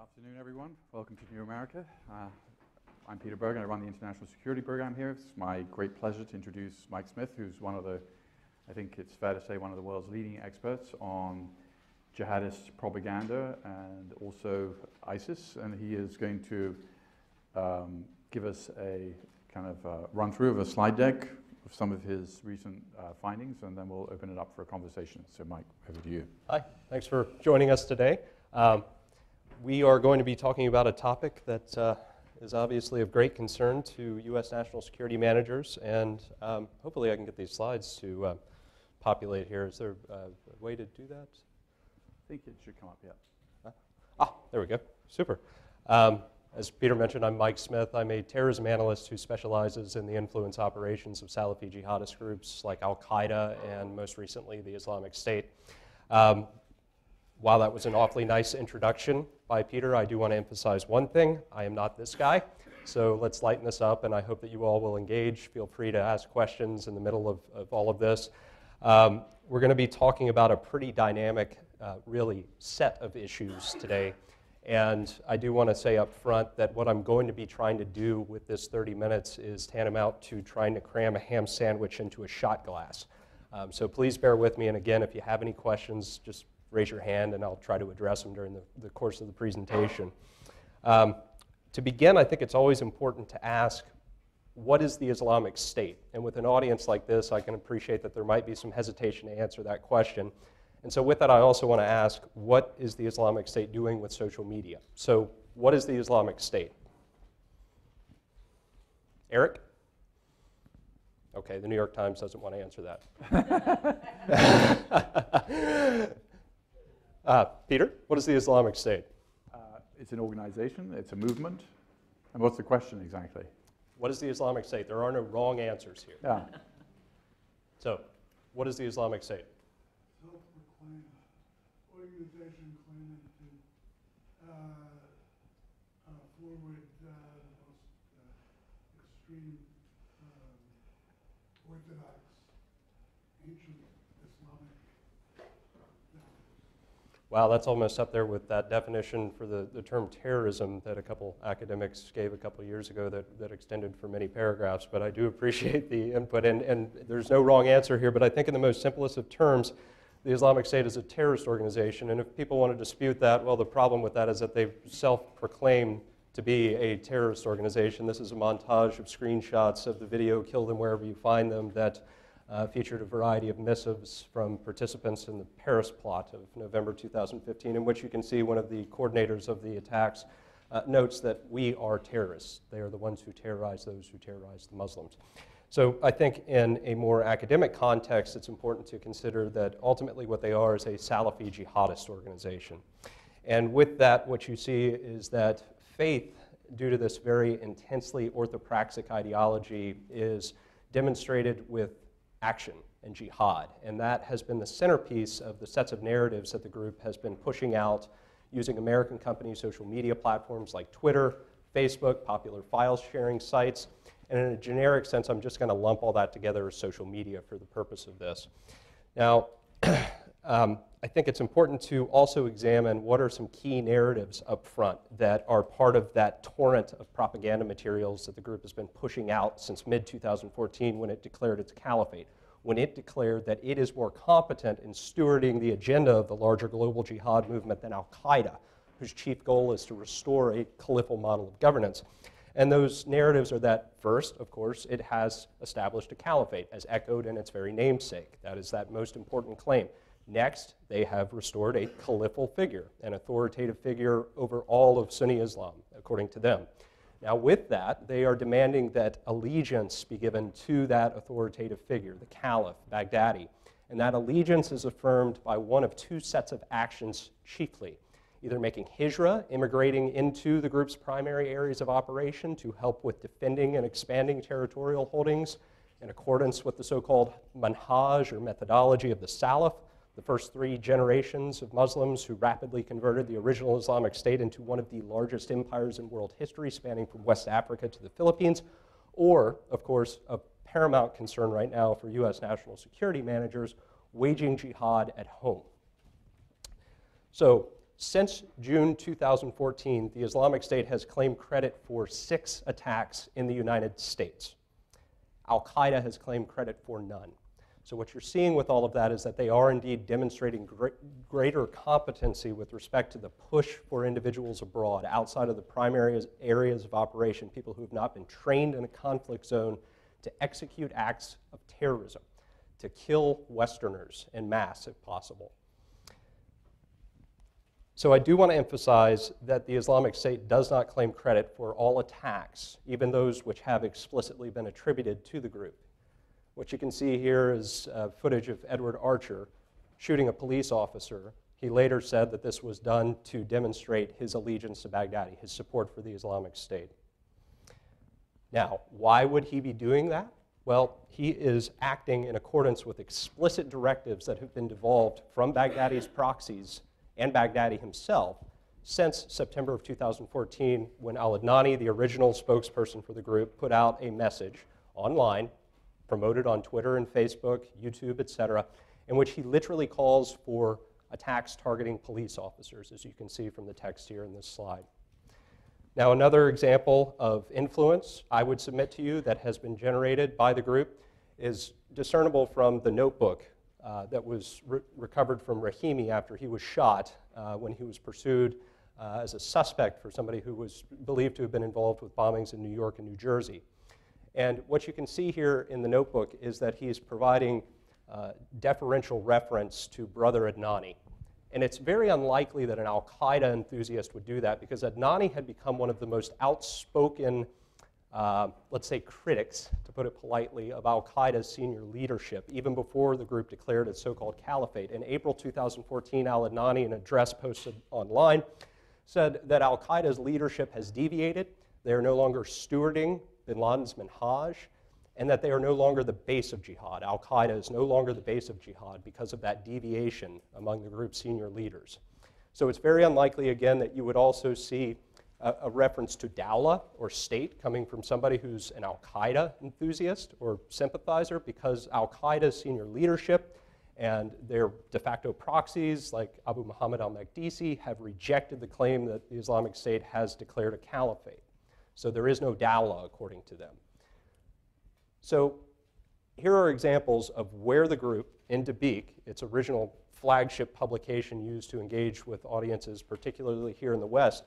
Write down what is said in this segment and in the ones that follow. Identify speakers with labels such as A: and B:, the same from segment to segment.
A: afternoon, everyone. Welcome to New America. Uh, I'm Peter Bergen. I run the International Security Program here. It's my great pleasure to introduce Mike Smith, who's one of the, I think it's fair to say, one of the world's leading experts on jihadist propaganda and also ISIS. And he is going to um, give us a kind of uh, run through of a slide deck of some of his recent uh, findings, and then we'll open it up for a conversation. So, Mike, over to you.
B: Hi, thanks for joining us today. Um, we are going to be talking about a topic that uh, is obviously of great concern to U.S. national security managers, and um, hopefully I can get these slides to uh, populate here. Is there a way to do that?
A: I think it should come up, yeah.
B: Ah, there we go. Super. Um, as Peter mentioned, I'm Mike Smith. I'm a terrorism analyst who specializes in the influence operations of Salafi jihadist groups like Al Qaeda and most recently the Islamic State. Um, while that was an awfully nice introduction by Peter, I do want to emphasize one thing. I am not this guy. So let's lighten this up, and I hope that you all will engage. Feel free to ask questions in the middle of, of all of this. Um, we're going to be talking about a pretty dynamic, uh, really, set of issues today. And I do want to say up front that what I'm going to be trying to do with this 30 minutes is tantamount to trying to cram a ham sandwich into a shot glass. Um, so please bear with me. And again, if you have any questions, just raise your hand and I'll try to address them during the, the course of the presentation. Um, to begin, I think it's always important to ask what is the Islamic State? And with an audience like this, I can appreciate that there might be some hesitation to answer that question. And so, with that, I also want to ask what is the Islamic State doing with social media? So, what is the Islamic State? Eric? Okay, the New York Times doesn't want to answer that. Uh, Peter, what is the Islamic State?
A: Uh, it's an organization, it's a movement. And what's the question exactly?
B: What is the Islamic State? There are no wrong answers here.
A: Yeah.
B: So, what is the Islamic State?
C: Self-proclaimed organization claiming to uh, uh, forward uh, the most uh, extreme um, orthodox ancient Islamic
B: Wow, that's almost up there with that definition for the, the term terrorism that a couple academics gave a couple years ago that, that extended for many paragraphs. But I do appreciate the input, and, and there's no wrong answer here. But I think, in the most simplest of terms, the Islamic State is a terrorist organization. And if people want to dispute that, well, the problem with that is that they've self proclaimed to be a terrorist organization. This is a montage of screenshots of the video, kill them wherever you find them, that uh, featured a variety of missives from participants in the Paris plot of November 2015, in which you can see one of the coordinators of the attacks uh, notes that we are terrorists. They are the ones who terrorize those who terrorize the Muslims. So I think in a more academic context, it's important to consider that ultimately what they are is a Salafi jihadist organization. And with that, what you see is that faith, due to this very intensely orthopraxic ideology, is demonstrated with action and jihad. And that has been the centerpiece of the sets of narratives that the group has been pushing out using American company social media platforms like Twitter, Facebook, popular file sharing sites. And in a generic sense, I'm just going to lump all that together as social media for the purpose of this. Now, um, I think it's important to also examine what are some key narratives up front that are part of that torrent of propaganda materials that the group has been pushing out since mid 2014 when it declared its caliphate, when it declared that it is more competent in stewarding the agenda of the larger global jihad movement than Al Qaeda, whose chief goal is to restore a caliphal model of governance. And those narratives are that, first, of course, it has established a caliphate, as echoed in its very namesake. That is that most important claim. Next, they have restored a caliphal figure, an authoritative figure over all of Sunni Islam, according to them. Now, with that, they are demanding that allegiance be given to that authoritative figure, the caliph, Baghdadi. And that allegiance is affirmed by one of two sets of actions chiefly either making hijra, immigrating into the group's primary areas of operation to help with defending and expanding territorial holdings in accordance with the so called manhaj or methodology of the Salaf, the first three generations of Muslims who rapidly converted the original Islamic State into one of the largest empires in world history, spanning from West Africa to the Philippines, or, of course, a paramount concern right now for U.S. national security managers, waging jihad at home. So, since June 2014, the Islamic State has claimed credit for six attacks in the United States. Al Qaeda has claimed credit for none. So, what you're seeing with all of that is that they are indeed demonstrating gre- greater competency with respect to the push for individuals abroad outside of the primary areas of operation, people who have not been trained in a conflict zone to execute acts of terrorism, to kill Westerners en masse if possible. So I do want to emphasize that the Islamic State does not claim credit for all attacks, even those which have explicitly been attributed to the group. What you can see here is uh, footage of Edward Archer shooting a police officer. He later said that this was done to demonstrate his allegiance to Baghdadi, his support for the Islamic State. Now, why would he be doing that? Well, he is acting in accordance with explicit directives that have been devolved from Baghdadi's proxies and Baghdadi himself since September of 2014 when Al Adnani, the original spokesperson for the group, put out a message online, promoted on Twitter and Facebook, YouTube, etc., in which he literally calls for attacks targeting police officers, as you can see from the text here in this slide. Now, another example of influence I would submit to you that has been generated by the group is discernible from the notebook uh, that was re- recovered from Rahami after he was shot uh, when he was pursued uh, as a suspect for somebody who was believed to have been involved with bombings in New York and New Jersey. And what you can see here in the notebook is that he is providing uh, deferential reference to Brother Adnani. And it's very unlikely that an Al Qaeda enthusiast would do that because Adnani had become one of the most outspoken uh, let's say, critics, to put it politely, of Al Qaeda's senior leadership, even before the group declared its so called caliphate. In April 2014, al Adnani, in an address posted online, said that Al Qaeda's leadership has deviated. They are no longer stewarding bin Laden's Minhaj, and that they are no longer the base of jihad. Al Qaeda is no longer the base of jihad because of that deviation among the group's senior leaders. So it's very unlikely, again, that you would also see a, a reference to dawla or state coming from somebody who's an Al Qaeda enthusiast or sympathizer because Al Qaeda's senior leadership and their de facto proxies like Abu Muhammad al Makdisi have rejected the claim that the Islamic State has declared a caliphate. So there is no dawla according to them. So here are examples of where the group in Dabiq, its original flagship publication used to engage with audiences, particularly here in the West,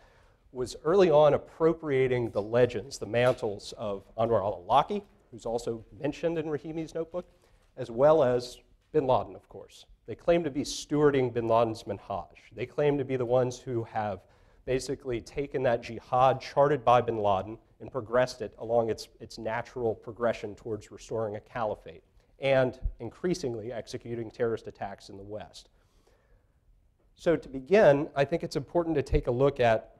B: was early on appropriating the legends, the mantles of Anwar al Awlaki, who's also mentioned in Rahami's notebook, as well as bin Laden, of course. They claim to be stewarding bin Laden's minhaj. They claim to be the ones who have basically taken that jihad charted by bin Laden and progressed it along its, its natural progression towards restoring a caliphate and increasingly executing terrorist attacks in the West. So, to begin, I think it's important to take a look at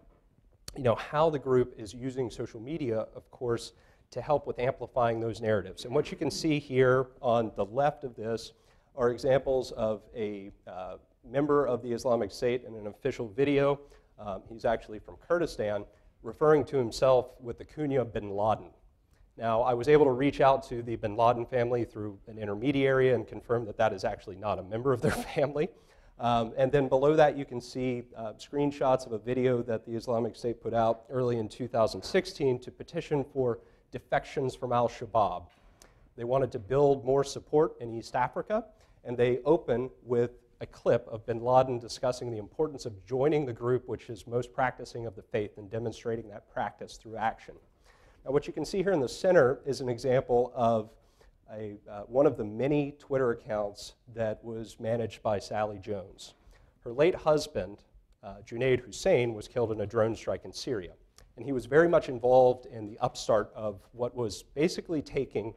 B: you know, how the group is using social media, of course, to help with amplifying those narratives. And what you can see here on the left of this are examples of a uh, member of the Islamic State in an official video. Um, he's actually from Kurdistan, referring to himself with the kunya bin Laden. Now, I was able to reach out to the bin Laden family through an intermediary and confirm that that is actually not a member of their family. Um, and then below that, you can see uh, screenshots of a video that the Islamic State put out early in 2016 to petition for defections from al Shabaab. They wanted to build more support in East Africa, and they open with a clip of bin Laden discussing the importance of joining the group which is most practicing of the faith and demonstrating that practice through action. Now, what you can see here in the center is an example of a, uh, one of the many Twitter accounts that was managed by Sally Jones. Her late husband, uh, Junaid Hussain, was killed in a drone strike in Syria. And he was very much involved in the upstart of what was basically taking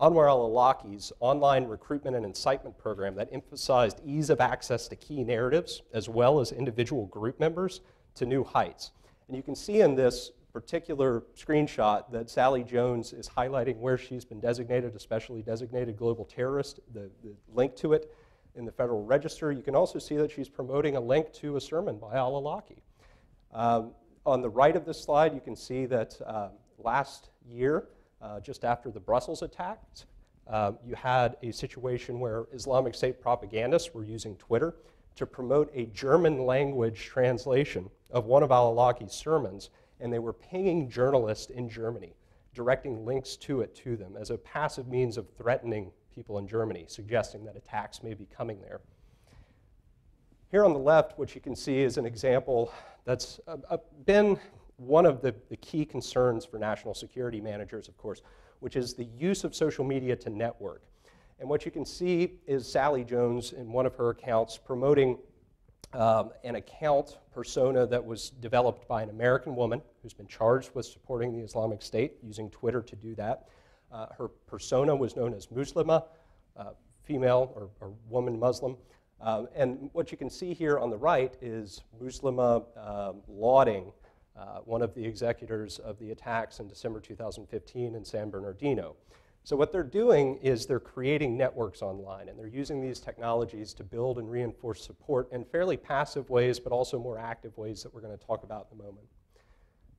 B: Anwar al Awlaki's online recruitment and incitement program that emphasized ease of access to key narratives as well as individual group members to new heights. And you can see in this particular screenshot that Sally Jones is highlighting where she's been designated, especially designated global terrorist, the, the link to it in the Federal Register. You can also see that she's promoting a link to a sermon by al Awlaki. Um, on the right of this slide, you can see that uh, last year, uh, just after the Brussels attacks, uh, you had a situation where Islamic State propagandists were using Twitter to promote a German language translation of one of al-Awlaki's sermons, and they were pinging journalists in Germany, directing links to it to them as a passive means of threatening people in Germany, suggesting that attacks may be coming there. Here on the left, what you can see is an example that's uh, uh, been one of the, the key concerns for national security managers, of course, which is the use of social media to network. And what you can see is Sally Jones in one of her accounts promoting um, an account persona that was developed by an American woman who's been charged with supporting the Islamic State, using Twitter to do that. Uh, her persona was known as Muslima, uh, female or, or, woman Muslim. Um, and what you can see here on the right is Muslima um, lauding uh, one of the executors of the attacks in December 2015 in San Bernardino. So, what they're doing is they're creating networks online and they're using these technologies to build and reinforce support in fairly passive ways, but also more active ways that we're going to talk about in a moment.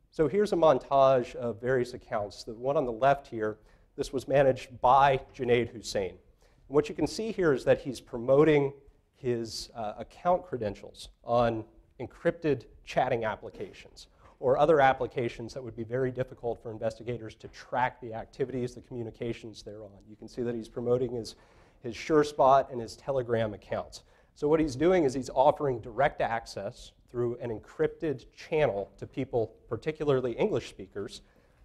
B: So, here's a montage of various accounts. The one on the left here, this was managed by Junaid Hussain. And what you can see here is that he's promoting his uh, account credentials on encrypted chatting applications or other applications that would be very difficult for investigators to track the activities, the communications thereon. You can see that he's promoting his, his SureSpot and his Telegram accounts. So what he's doing is he's offering direct access through an encrypted channel to people, particularly English speakers,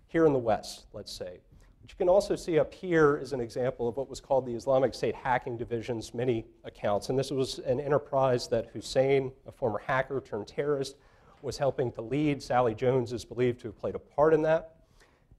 B: here in the West, let's say. What you can also see up here is an example of what was called the Islamic State Hacking Division's many accounts. And this was an enterprise that Hussain, a former hacker turned terrorist, was helping to lead. Sally Jones is believed to have played a part in that.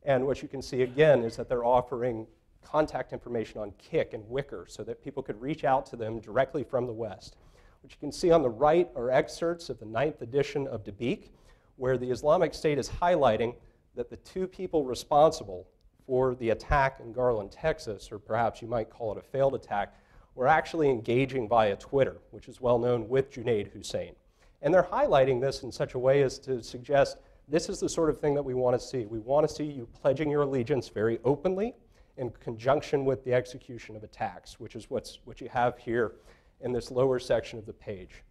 B: And what you can see again is that they're offering contact information on Kik and Wickr so that people could reach out to them directly from the West. What you can see on the right are excerpts of the ninth edition of Dabiq, where the Islamic State is highlighting that the two people responsible for the attack in Garland, Texas, or perhaps you might call it a failed attack, were actually engaging via Twitter, which is well known with Junaid Hussain. And they're highlighting this in such a way as to suggest this is the sort of thing that we want to see. We want to see you pledging your allegiance very openly in conjunction with the execution of attacks, which is what's, what you have here in this lower section of the page.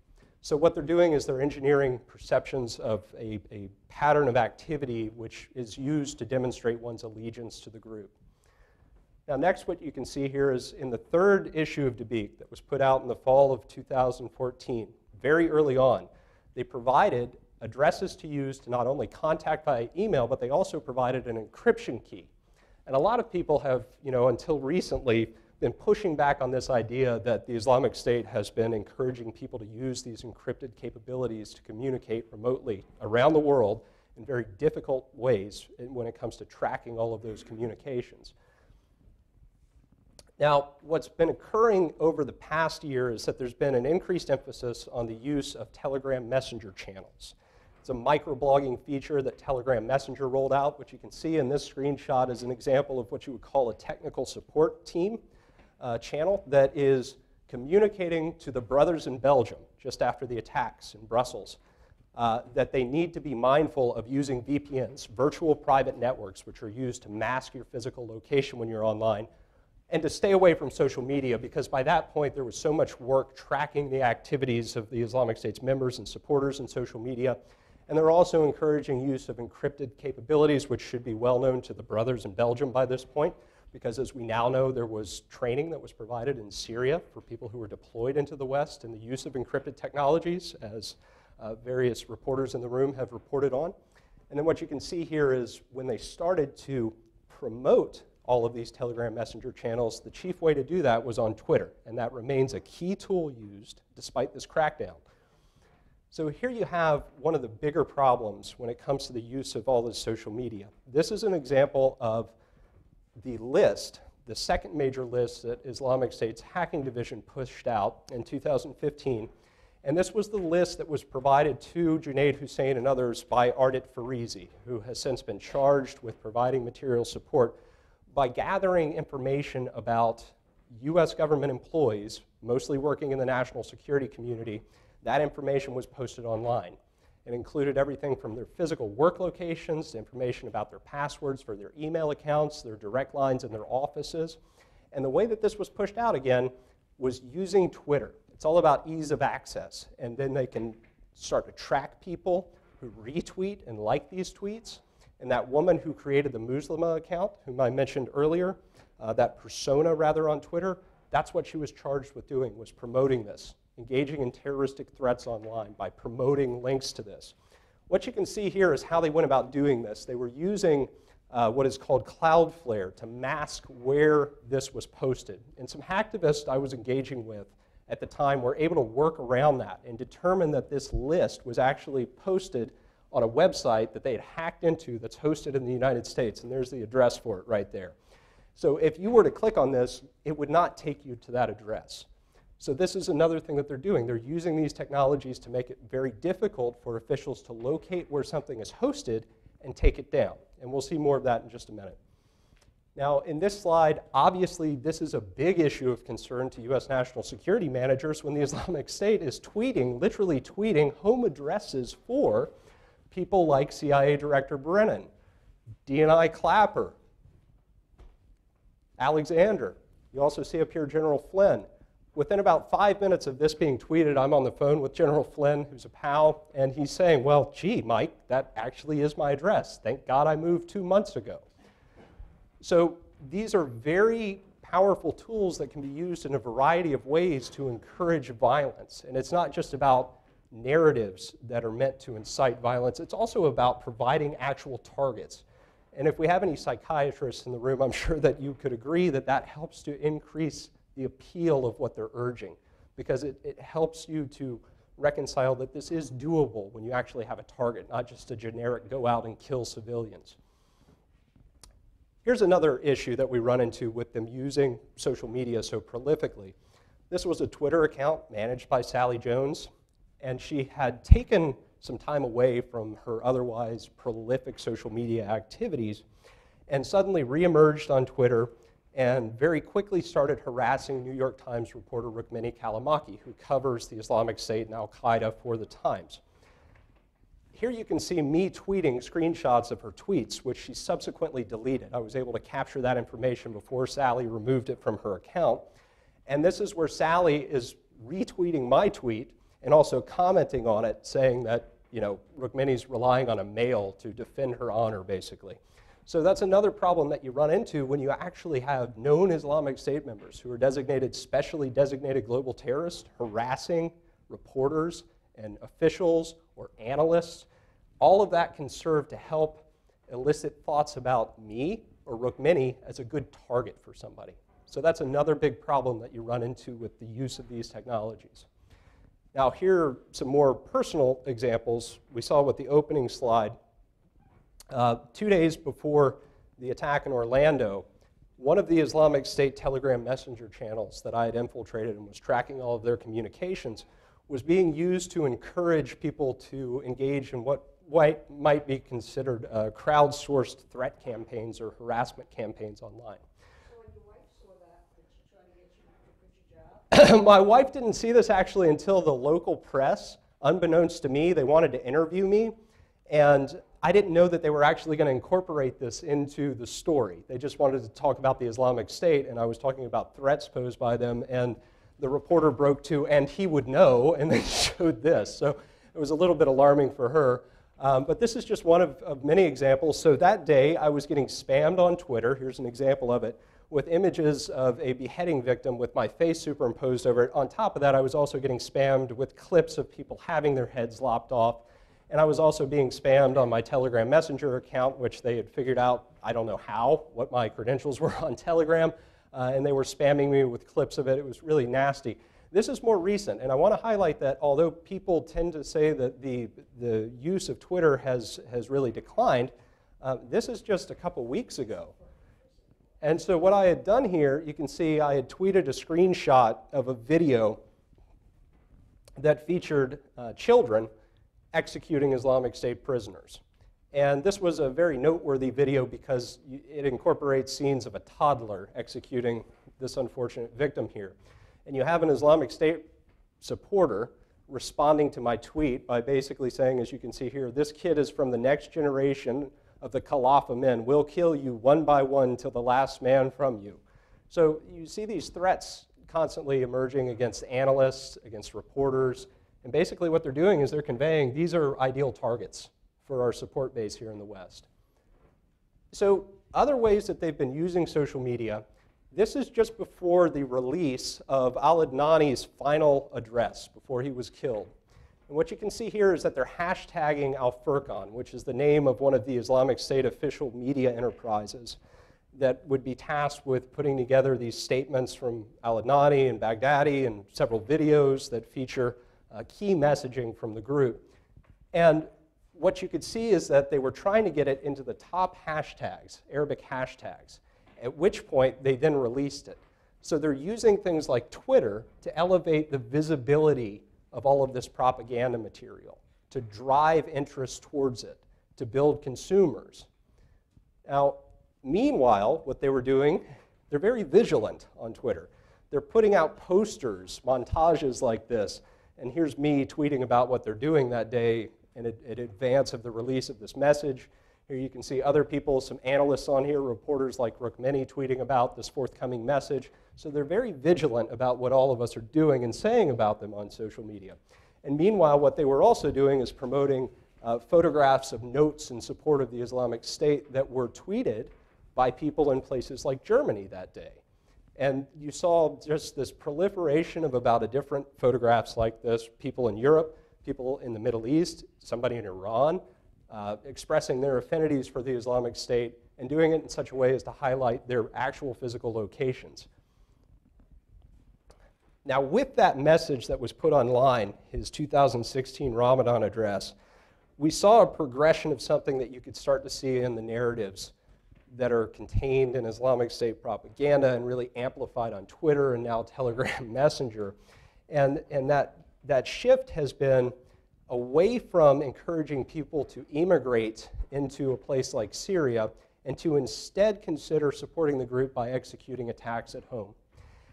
B: So, what they're doing is they're engineering perceptions of a, a pattern of activity which is used to demonstrate one's allegiance to the group. Now, next, what you can see here is in the third issue of Dabiq that was put out in the fall of 2014, very early on, they provided addresses to use to not only contact via email, but they also provided an encryption key. And a lot of people have, you know, until recently, been pushing back on this idea that the Islamic State has been encouraging people to use these encrypted capabilities to communicate remotely around the world in very difficult ways when it comes to tracking all of those communications. Now, what's been occurring over the past year is that there's been an increased emphasis on the use of Telegram Messenger channels. It's a microblogging feature that Telegram Messenger rolled out, which you can see in this screenshot as an example of what you would call a technical support team uh, channel that is communicating to the brothers in Belgium just after the attacks in Brussels uh, that they need to be mindful of using VPNs, virtual private networks, which are used to mask your physical location when you're online and to stay away from social media because by that point there was so much work tracking the activities of the Islamic State's members and supporters in social media. And they're also encouraging use of encrypted capabilities, which should be well known to the brothers in Belgium by this point, because as we now know, there was training that was provided in Syria for people who were deployed into the West in the use of encrypted technologies, as uh, various reporters in the room have reported on. And then what you can see here is when they started to promote all of these Telegram Messenger channels, the chief way to do that was on Twitter, and that remains a key tool used despite this crackdown. So here you have one of the bigger problems when it comes to the use of all this social media. This is an example of the list, the second major list that Islamic State's hacking division pushed out in 2015. And this was the list that was provided to Junaid Hussain and others by Ardit Ferizi, who has since been charged with providing material support by gathering information about US government employees, mostly working in the national security community, that information was posted online. It included everything from their physical work locations to information about their passwords for their email accounts, their direct lines in their offices. And the way that this was pushed out again was using Twitter. It's all about ease of access. And then they can start to track people who retweet and like these tweets. And that woman who created the Muslima account, whom I mentioned earlier, uh, that persona rather on Twitter, that's what she was charged with doing, was promoting this, engaging in terroristic threats online by promoting links to this. What you can see here is how they went about doing this. They were using uh, what is called Cloudflare to mask where this was posted. And some hacktivists I was engaging with at the time were able to work around that and determine that this list was actually posted on a website that they had hacked into that's hosted in the United States. And there's the address for it right there. So if you were to click on this, it would not take you to that address. So this is another thing that they're doing. They're using these technologies to make it very difficult for officials to locate where something is hosted and take it down. And we'll see more of that in just a minute. Now, in this slide, obviously, this is a big issue of concern to US national security managers when the Islamic State is tweeting, literally tweeting, home addresses for people like CIA Director Brennan, DNI Clapper, Alexander. You also see up here General Flynn. Within about five minutes of this being tweeted, I'm on the phone with General Flynn, who's a pal, and he's saying, Well, gee, Mike, that actually is my address. Thank God I moved two months ago. So these are very powerful tools that can be used in a variety of ways to encourage violence. And it's not just about narratives that are meant to incite violence, it's also about providing actual targets. And if we have any psychiatrists in the room, I'm sure that you could agree that that helps to increase the appeal of what they're urging because it, it helps you to reconcile that this is doable when you actually have a target, not just a generic go out and kill civilians. Here's another issue that we run into with them using social media so prolifically. This was a Twitter account managed by Sally Jones, and she had taken some time away from her otherwise prolific social media activities and suddenly reemerged on Twitter and very quickly started harassing New York Times reporter Rukmini Callimachi, who covers the Islamic State and Al Qaeda for the Times. Here you can see me tweeting screenshots of her tweets, which she subsequently deleted. I was able to capture that information before Sally removed it from her account. And this is where Sally is retweeting my tweet and also commenting on it, saying that, you know, Rukmini's relying on a male to defend her honor, basically. So that's another problem that you run into when you actually have known Islamic State members who are designated specially designated global terrorists harassing reporters and officials or analysts. All of that can serve to help elicit thoughts about me or Rukmini as a good target for somebody. So that's another big problem that you run into with the use of these technologies. Now, here are some more personal examples. We saw with the opening slide uh, two days before the attack in Orlando, one of the Islamic State Telegram messenger channels that I had infiltrated and was tracking all of their communications was being used to encourage people to engage in what might be considered uh, crowdsourced threat campaigns or harassment campaigns online. My wife didn't see this actually until the local press, unbeknownst to me, they wanted to interview me. And I didn't know that they were actually going to incorporate this into the story. They just wanted to talk about the Islamic State, and I was talking about threats posed by them, and the reporter broke to, and he would know, and they showed this. So it was a little bit alarming for her. Um, but this is just one of, of many examples. So that day, I was getting spammed on Twitter. Here's an example of it with images of a beheading victim with my face superimposed over it. On top of that, I was also getting spammed with clips of people having their heads lopped off and I was also being spammed on my Telegram Messenger account, which they had figured out, I don't know how, what my credentials were on Telegram, uh, and they were spamming me with clips of it. It was really nasty. This is more recent, and I want to highlight that although people tend to say that the, the use of Twitter has, has really declined, uh, this is just a couple weeks ago. And so, what I had done here, you can see I had tweeted a screenshot of a video that featured uh, children executing Islamic State prisoners. And this was a very noteworthy video because it incorporates scenes of a toddler executing this unfortunate victim here. And you have an Islamic State supporter responding to my tweet by basically saying, as you can see here, this kid is from the next generation of the Khalifa men. We'll kill you one by one till the last man from you. So you see these threats constantly emerging against analysts, against reporters. And basically, what they're doing is they're conveying these are ideal targets for our support base here in the West. So, other ways that they've been using social media this is just before the release of al Adnani's final address, before he was killed. And what you can see here is that they're hashtagging Al Furqan, which is the name of one of the Islamic State official media enterprises that would be tasked with putting together these statements from al Adnani and Baghdadi and several videos that feature uh, key messaging from the group. And what you could see is that they were trying to get it into the top hashtags, Arabic hashtags at which point they then released it. So they're using things like Twitter to elevate the visibility of all of this propaganda material, to drive interest towards it, to build consumers. Now, meanwhile, what they were doing, they're very vigilant on Twitter. They're putting out posters, montages like this, and here's me tweeting about what they're doing that day in, in advance of the release of this message. Here you can see other people, some analysts on here, reporters like Rukmini tweeting about this forthcoming message. So they're very vigilant about what all of us are doing and saying about them on social media. And meanwhile, what they were also doing is promoting uh, photographs of notes in support of the Islamic State that were tweeted by people in places like Germany that day. And you saw just this proliferation of about a different photographs like this people in Europe, people in the Middle East, somebody in Iran, uh, expressing their affinities for the Islamic State and doing it in such a way as to highlight their actual physical locations. Now, with that message that was put online, his 2016 Ramadan address, we saw a progression of something that you could start to see in the narratives that are contained in Islamic State propaganda and really amplified on Twitter and now Telegram Messenger. And, and that, that shift has been away from encouraging people to immigrate into a place like Syria and to instead consider supporting the group by executing attacks at home.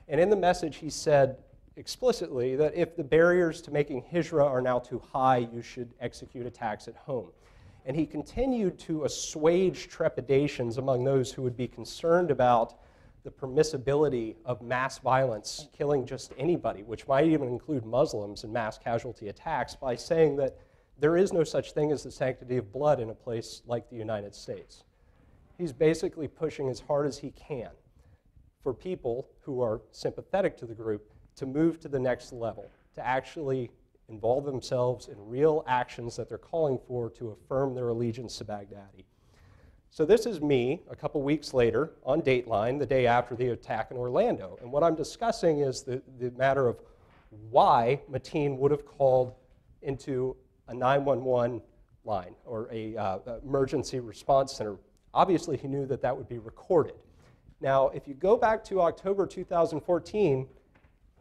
B: And in the message, he said explicitly that if the barriers to making hijrah are now too high, you should execute attacks at home. And he continued to assuage trepidations among those who would be concerned about the permissibility of mass violence, killing just anybody, which might even include Muslims in mass casualty attacks, by saying that there is no such thing as the sanctity of blood in a place like the United States. He's basically pushing as hard as he can for people who are sympathetic to the group to move to the next level, to actually involve themselves in real actions that they're calling for to affirm their allegiance to Baghdadi. So this is me a couple weeks later on Dateline, the day after the attack in Orlando. And what I'm discussing is the, the matter of why Mateen would have called into a 911 line or a uh, emergency response center. Obviously, he knew that that would be recorded. Now, if you go back to October 2014,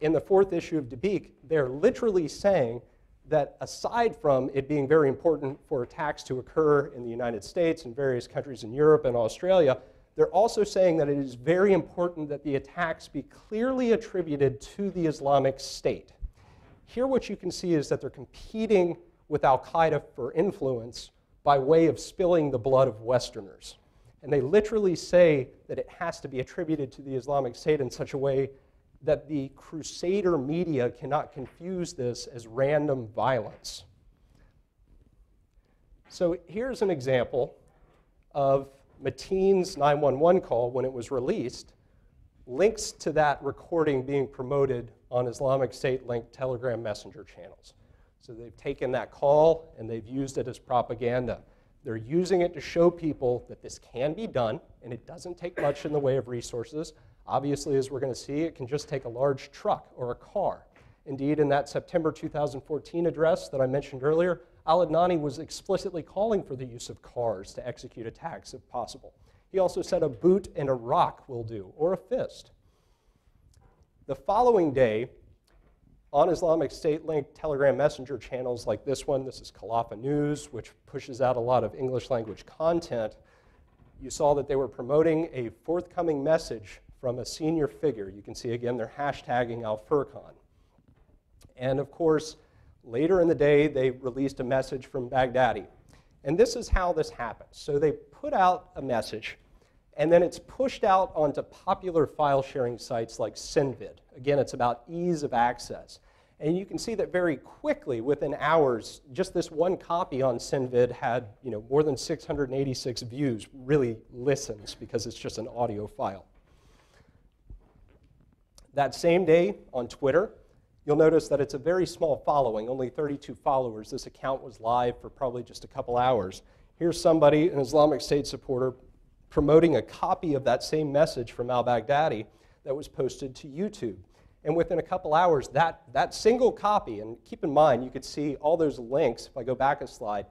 B: in the fourth issue of Dabiq, they're literally saying that aside from it being very important for attacks to occur in the United States and various countries in Europe and Australia, they're also saying that it is very important that the attacks be clearly attributed to the Islamic State. Here, what you can see is that they're competing with Al Qaeda for influence by way of spilling the blood of Westerners. And they literally say that it has to be attributed to the Islamic State in such a way that the crusader media cannot confuse this as random violence. So here's an example of Mateen's 911 call when it was released, links to that recording being promoted on Islamic State linked Telegram messenger channels. So they've taken that call and they've used it as propaganda. They're using it to show people that this can be done and it doesn't take much in the way of resources. Obviously, as we're going to see, it can just take a large truck or a car. Indeed, in that September 2014 address that I mentioned earlier, Al Adnani was explicitly calling for the use of cars to execute attacks if possible. He also said a boot and a rock will do, or a fist. The following day, on Islamic State linked Telegram messenger channels like this one, this is Khalifa News, which pushes out a lot of English language content, you saw that they were promoting a forthcoming message from a senior figure. You can see again they're hashtagging Al Furqan. And of course, later in the day, they released a message from Baghdadi. And this is how this happens. So they put out a message, And then it's pushed out onto popular file sharing sites like Sendvid. Again, it's about ease of access. And you can see that very quickly, within hours, just this one copy on Sendvid had you know, more than 686 views, really listens, because it's just an audio file. That same day on Twitter, you'll notice that it's a very small following, only 32 followers. This account was live for probably just a couple hours. Here's somebody, an Islamic State supporter, promoting a copy of that same message from al Baghdadi that was posted to YouTube. And within a couple hours, that, that single copy, and keep in mind, you could see all those links, if I go back a slide,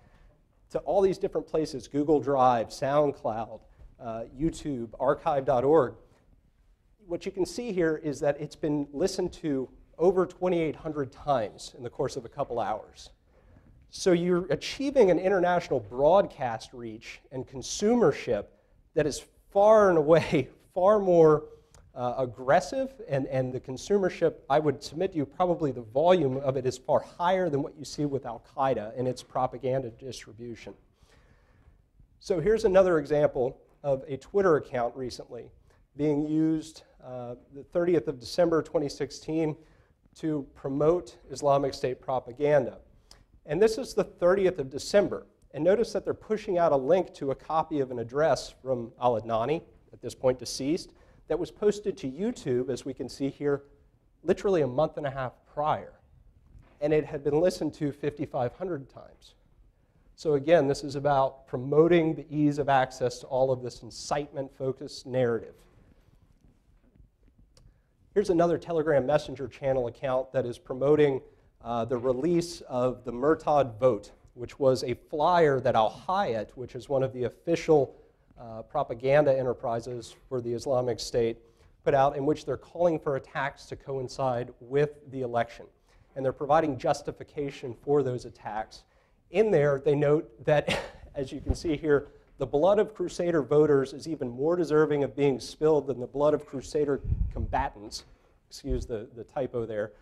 B: to all these different places Google Drive, SoundCloud, uh, YouTube, archive.org. What you can see here is that it's been listened to over 2,800 times in the course of a couple hours. So you're achieving an international broadcast reach and consumership that is far and away far more uh, aggressive, and, and the consumership, I would submit to you, probably the volume of it is far higher than what you see with Al Qaeda in its propaganda distribution. So here's another example of a Twitter account recently being used uh, the 30th of December 2016 to promote Islamic State propaganda. And this is the 30th of December. And notice that they're pushing out a link to a copy of an address from al Adnani, at this point deceased, that was posted to YouTube, as we can see here, literally a month and a half prior. And it had been listened to 5,500 times. So, again, this is about promoting the ease of access to all of this incitement focused narrative. Here's another Telegram Messenger channel account that is promoting uh, the release of the Murtad Vote, which was a flyer that Al Hayat, which is one of the official uh, propaganda enterprises for the Islamic State put out in which they're calling for attacks to coincide with the election. And they're providing justification for those attacks. In there, they note that, as you can see here, the blood of Crusader voters is even more deserving of being spilled than the blood of Crusader combatants. Excuse the, the typo there.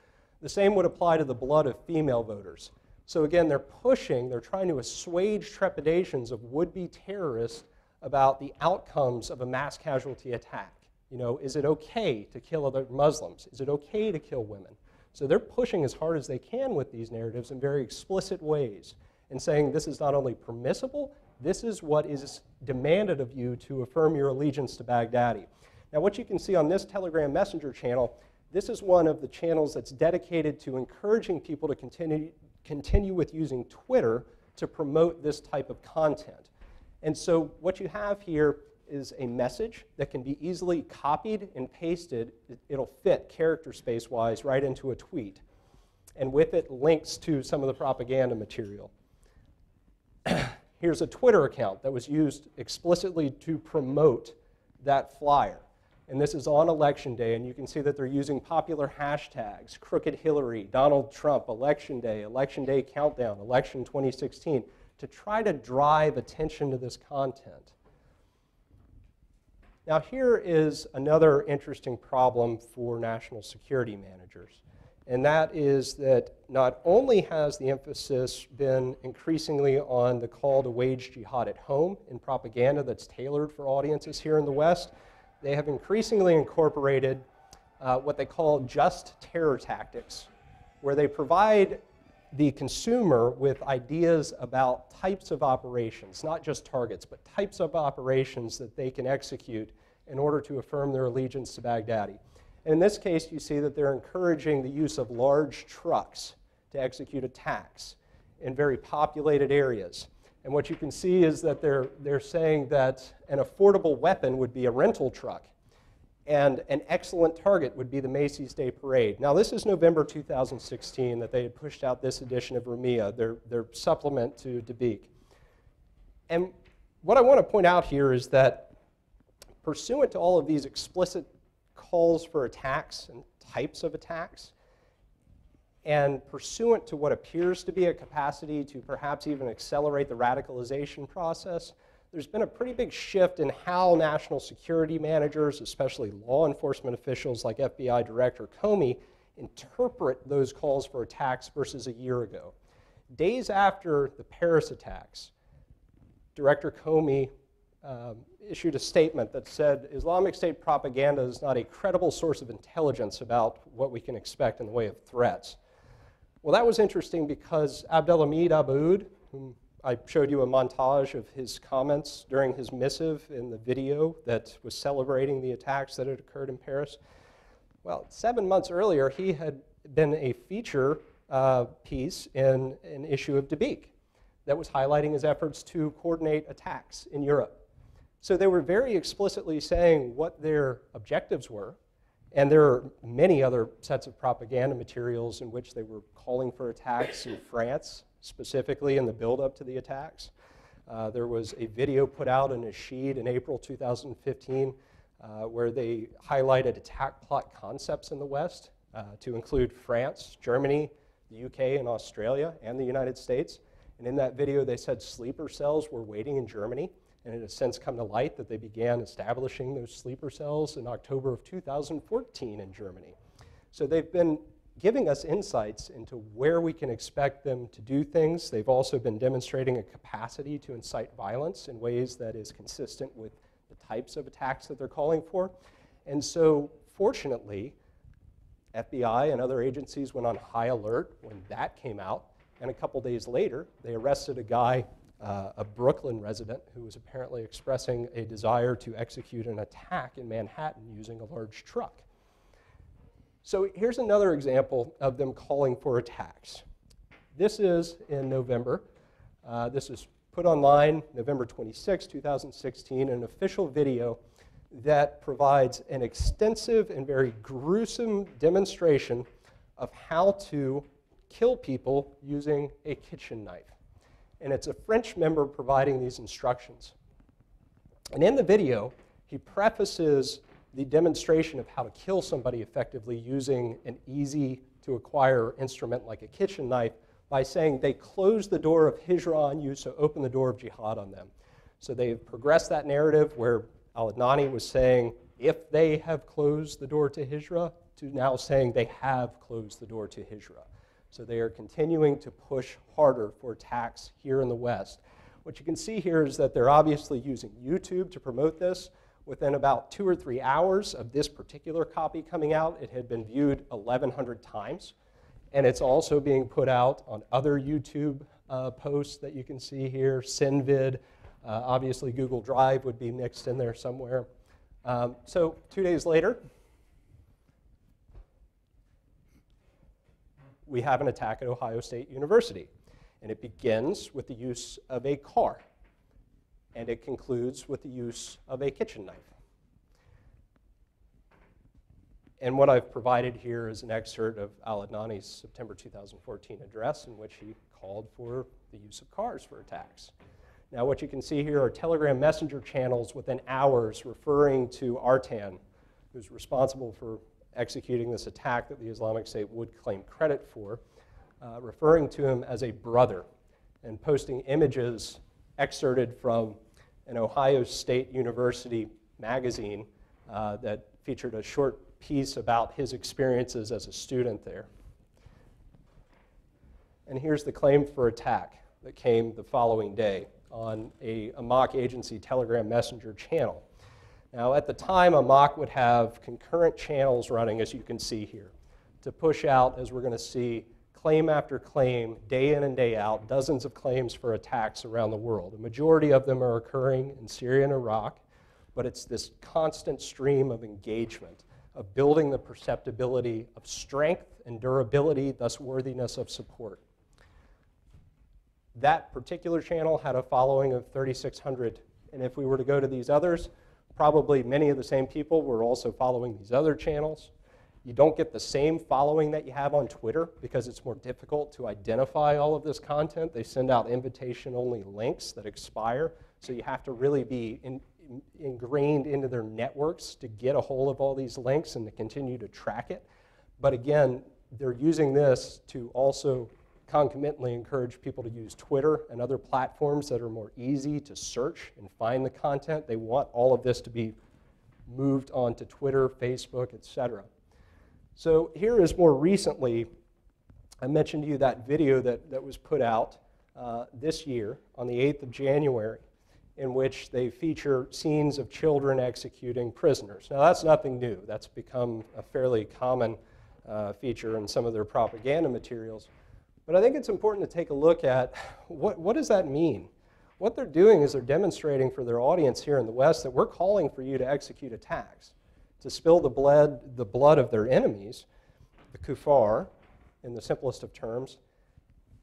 B: The same would apply to the blood of female voters. So again, they're pushing, they're trying to assuage trepidations of would be terrorists about the outcomes of a mass casualty attack. You know, is it okay to kill other Muslims? Is it okay to kill women? So they're pushing as hard as they can with these narratives in very explicit ways and saying this is not only permissible, this is what is demanded of you to affirm your allegiance to Baghdadi. Now, what you can see on this Telegram Messenger channel, this is one of the channels that's dedicated to encouraging people to continue, continue with using Twitter to promote this type of content. And so what you have here is a message that can be easily copied and pasted. It'll fit character space wise right into a tweet. And with it, links to some of the propaganda material. Here's a Twitter account that was used explicitly to promote that flyer. And this is on election day, and you can see that they're using popular hashtags Crooked Hillary, Donald Trump, Election Day, Election Day Countdown, Election 2016 to try to drive attention to this content. Now, here is another interesting problem for national security managers, and that is that not only has the emphasis been increasingly on the call to wage jihad at home in propaganda that's tailored for audiences here in the West, they have increasingly incorporated uh, what they call just terror tactics, where they provide the consumer with ideas about types of operations, not just targets, but types of operations that they can execute in order to affirm their allegiance to Baghdadi. And in this case, you see that they're encouraging the use of large trucks to execute attacks in very populated areas. And what you can see is that they're, they're saying that an affordable weapon would be a rental truck and an excellent target would be the Macy's Day Parade. Now, this is November 2016 that they had pushed out this edition of Rumiyah, their, their supplement to Dabiq. And what I want to point out here is that pursuant to all of these explicit calls for attacks and types of attacks, and pursuant to what appears to be a capacity to perhaps even accelerate the radicalization process, there's been a pretty big shift in how national security managers, especially law enforcement officials like FBI Director Comey, interpret those calls for attacks versus a year ago. Days after the Paris attacks, Director Comey um, issued a statement that said Islamic State propaganda is not a credible source of intelligence about what we can expect in the way of threats. Well, that was interesting because Abdelhamid Abaaoud, whom I showed you a montage of his comments during his missive in the video that was celebrating the attacks that had occurred in Paris. Well, seven months earlier, he had been a feature uh, piece in an issue of Dabiq that was highlighting his efforts to coordinate attacks in Europe. So they were very explicitly saying what their objectives were. And there are many other sets of propaganda materials in which they were calling for attacks in France, specifically in the buildup to the attacks. Uh, there was a video put out in Nasheed in April 2015 uh, where they highlighted attack plot concepts in the West uh, to include France, Germany, the UK, and Australia, and the United States. And in that video, they said sleeper cells were waiting in Germany. And it has since come to light that they began establishing those sleeper cells in October of 2014 in Germany. So they've been giving us insights into where we can expect them to do things. They've also been demonstrating a capacity to incite violence in ways that is consistent with the types of attacks that they're calling for. And so, fortunately, FBI and other agencies went on high alert when that came out. And a couple days later, they arrested a guy uh, a Brooklyn resident who was apparently expressing a desire to execute an attack in Manhattan using a large truck. So here's another example of them calling for attacks. This is in November. Uh, this is put online November 26, 2016, an official video that provides an extensive and very gruesome demonstration of how to kill people using a kitchen knife and it's a French member providing these instructions. And in the video, he prefaces the demonstration of how to kill somebody effectively using an easy to acquire instrument like a kitchen knife by saying they close the door of hijra on you, so open the door of jihad on them. So they've progressed that narrative where Al Adnani was saying, if they have closed the door to hijra, to now saying they have closed the door to hijra. So they are continuing to push harder for tax here in the West. What you can see here is that they're obviously using YouTube to promote this. Within about two or three hours of this particular copy coming out, it had been viewed 1,100 times. And it's also being put out on other YouTube uh, posts that you can see here, SendVid. Uh, obviously, Google Drive would be mixed in there somewhere. Um, so, two days later, we have an attack at Ohio State University. And it begins with the use of a car, and it concludes with the use of a kitchen knife. And what I've provided here is an excerpt of Al Adnani's September 2014 address in which he called for the use of cars for attacks. Now, what you can see here are Telegram messenger channels within hours referring to Artan, who's responsible for executing this attack that the Islamic State would claim credit for, uh, referring to him as a brother and posting images excerpted from an Ohio State University magazine uh, that featured a short piece about his experiences as a student there. And here's the claim for attack that came the following day on a, Amaq agency Telegram Messenger channel. Now, at the time, Amaq would have concurrent channels running, as you can see here, to push out, as we're going to see, claim after claim, day in and day out, dozens of claims for attacks around the world. A majority of them are occurring in Syria and Iraq, but it's this constant stream of engagement, of building the perceptibility of strength and durability, thus worthiness of support. That particular channel had a following of 3,600, and if we were to go to these others, Probably many of the same people were also following these other channels. You don't get the same following that you have on Twitter because it's more difficult to identify all of this content. They send out invitation only links that expire, so you have to really be in, in, ingrained into their networks to get a hold of all these links and to continue to track it. But again, they're using this to also concomitantly encourage people to use Twitter and other platforms that are more easy to search and find the content. They want all of this to be moved onto Twitter, Facebook, etc. So here is more recently, I mentioned to you that video that, that was put out uh, this year on the 8th of January. in which they feature scenes of children executing prisoners. Now, that's nothing new. That's become a fairly common uh, feature in some of their propaganda materials. But I think it's important to take a look at what, what does that mean? What they're doing is they're demonstrating for their audience here in the West that we're calling for you to execute attacks, to spill the blood, the blood of their enemies, the kuffar, in the simplest of terms.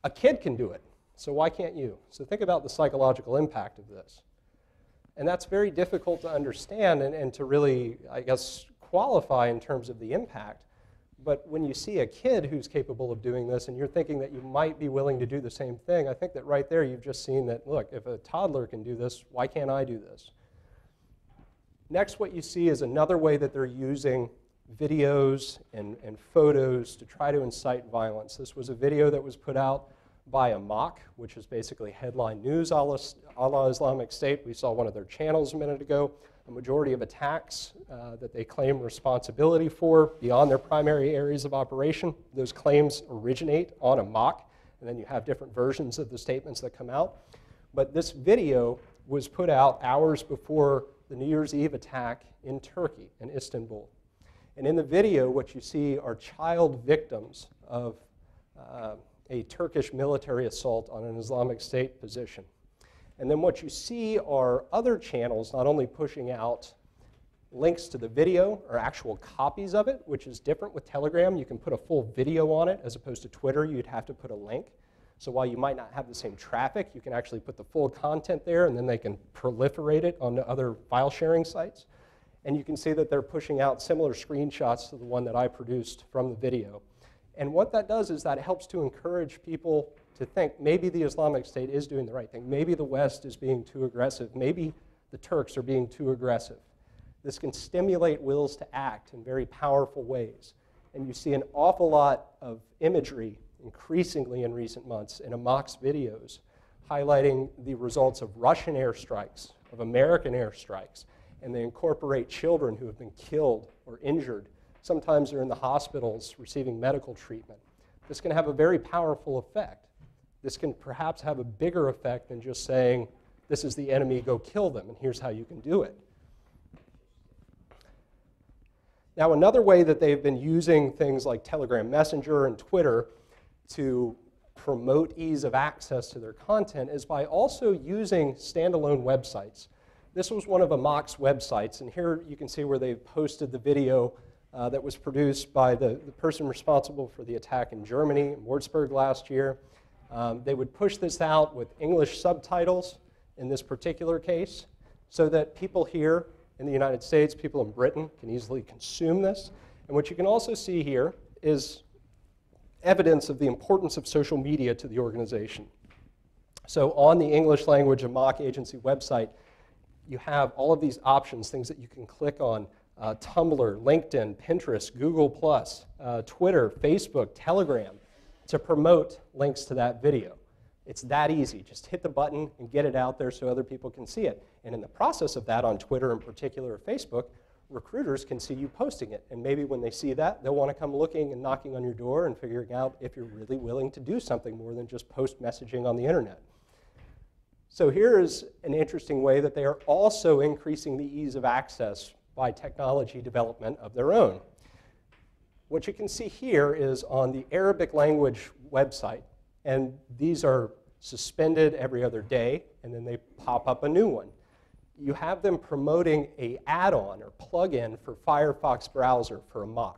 B: A kid can do it. So why can't you? So think about the psychological impact of this. And that's very difficult to understand and, and to really, I guess, qualify in terms of the impact. But when you see a kid who's capable of doing this and you're thinking that you might be willing to do the same thing, I think that right there you've just seen that, look, if a toddler can do this, why can't I do this? Next, what you see is another way that they're using videos and, and photos to try to incite violence. This was a video that was put out by Amaq, which is basically headline news a la Islamic State. We saw one of their channels a minute ago. A majority of attacks uh, that they claim responsibility for beyond their primary areas of operation, those claims originate on Amaq, and then you have different versions of the statements that come out. But this video was put out hours before the New Year's Eve attack in Turkey, in Istanbul. And in the video, what you see are child victims of uh, a Turkish military assault on an Islamic State position. And then what you see are other channels not only pushing out links to the video or actual copies of it, which is different with Telegram. You can put a full video on it as opposed to Twitter, you'd have to put a link. So while you might not have the same traffic, you can actually put the full content there and then they can proliferate it onto other file sharing sites. And you can see that they're pushing out similar screenshots to the one that I produced from the video. And what that does is that helps to encourage people to think maybe the Islamic State is doing the right thing. Maybe the West is being too aggressive. Maybe the Turks are being too aggressive. This can stimulate wills to act in very powerful ways. And you see an awful lot of imagery increasingly in recent months in Amaq's videos highlighting the results of Russian airstrikes, of American airstrikes, and they incorporate children who have been killed or injured Sometimes they're in the hospitals receiving medical treatment. This can have a very powerful effect. This can perhaps have a bigger effect than just saying, this is the enemy, go kill them, and here's how you can do it. Now, another way that they've been using things like Telegram Messenger and Twitter to promote ease of access to their content is by also using standalone websites. This was one of Amaq's websites, and here you can see where they've posted the video uh, that was produced by the, the person responsible for the attack in Germany, in Würzburg last year. Um, they would push this out with English subtitles in this particular case so that people here in the United States, people in Britain, can easily consume this. And what you can also see here is evidence of the importance of social media to the organization. So on the English language Amaq Agency website, you have all of these options, things that you can click on uh, Tumblr, LinkedIn, Pinterest, Google, uh, Twitter, Facebook, Telegram to promote links to that video. It's that easy. Just hit the button and get it out there so other people can see it. And in the process of that, on Twitter in particular or Facebook, recruiters can see you posting it. And maybe when they see that, they'll want to come looking and knocking on your door and figuring out if you're really willing to do something more than just post messaging on the internet. So here is an interesting way that they are also increasing the ease of access by technology development of their own. What you can see here is on the Arabic language website, and these are suspended every other day, and then they pop up a new one. You have them promoting a add-on or plug-in for Firefox browser for Amaq.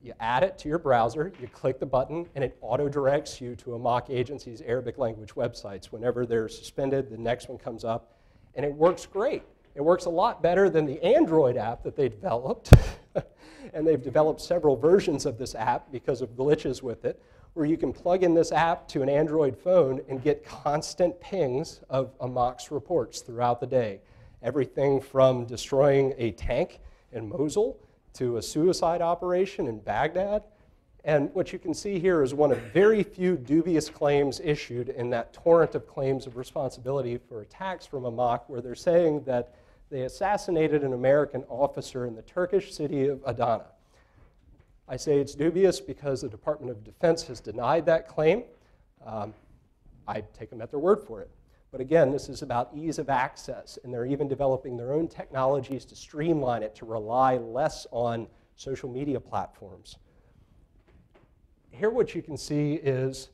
B: You add it to your browser, you click the button, and it auto-directs you to Amaq agency's Arabic language websites. Whenever they're suspended, the next one comes up, and it works great. It works a lot better than the Android app that they developed. and they've developed several versions of this app because of glitches with it, where you can plug in this app to an Android phone and get constant pings of Amaq's reports throughout the day. Everything from destroying a tank in Mosul to a suicide operation in Baghdad. And what you can see here is one of very few dubious claims issued in that torrent of claims of responsibility for attacks from Amaq, where they're saying that they assassinated an American officer in the Turkish city of Adana. I say it's dubious because the Department of Defense has denied that claim. Um, I take them at their word for it. But again, this is about ease of access, and they're even developing their own technologies to streamline it to rely less on social media platforms. Here, what you can see is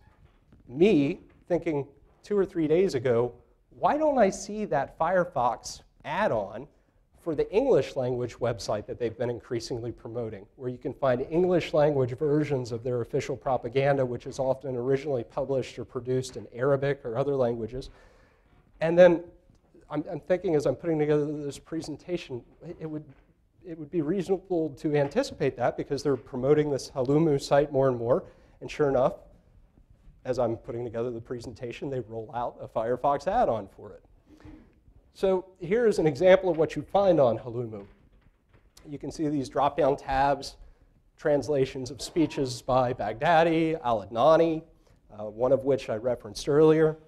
B: me thinking two or three days ago, why don't I see that Firefox add on for the English language website that they've been increasingly promoting, where you can find English language versions of their official propaganda, which is often originally published or produced in Arabic or other languages. And then I'm, I'm thinking as I'm putting together this presentation, it would, it would be reasonable to anticipate that because they're promoting this Halumu site more and more. And sure enough, as I'm putting together the presentation, they roll out a Firefox add-on for it. So here is an example of what you find on Halumu. You can see these drop-down tabs, translations of speeches by Baghdadi, al-Adnani, uh, one of which I referenced earlier.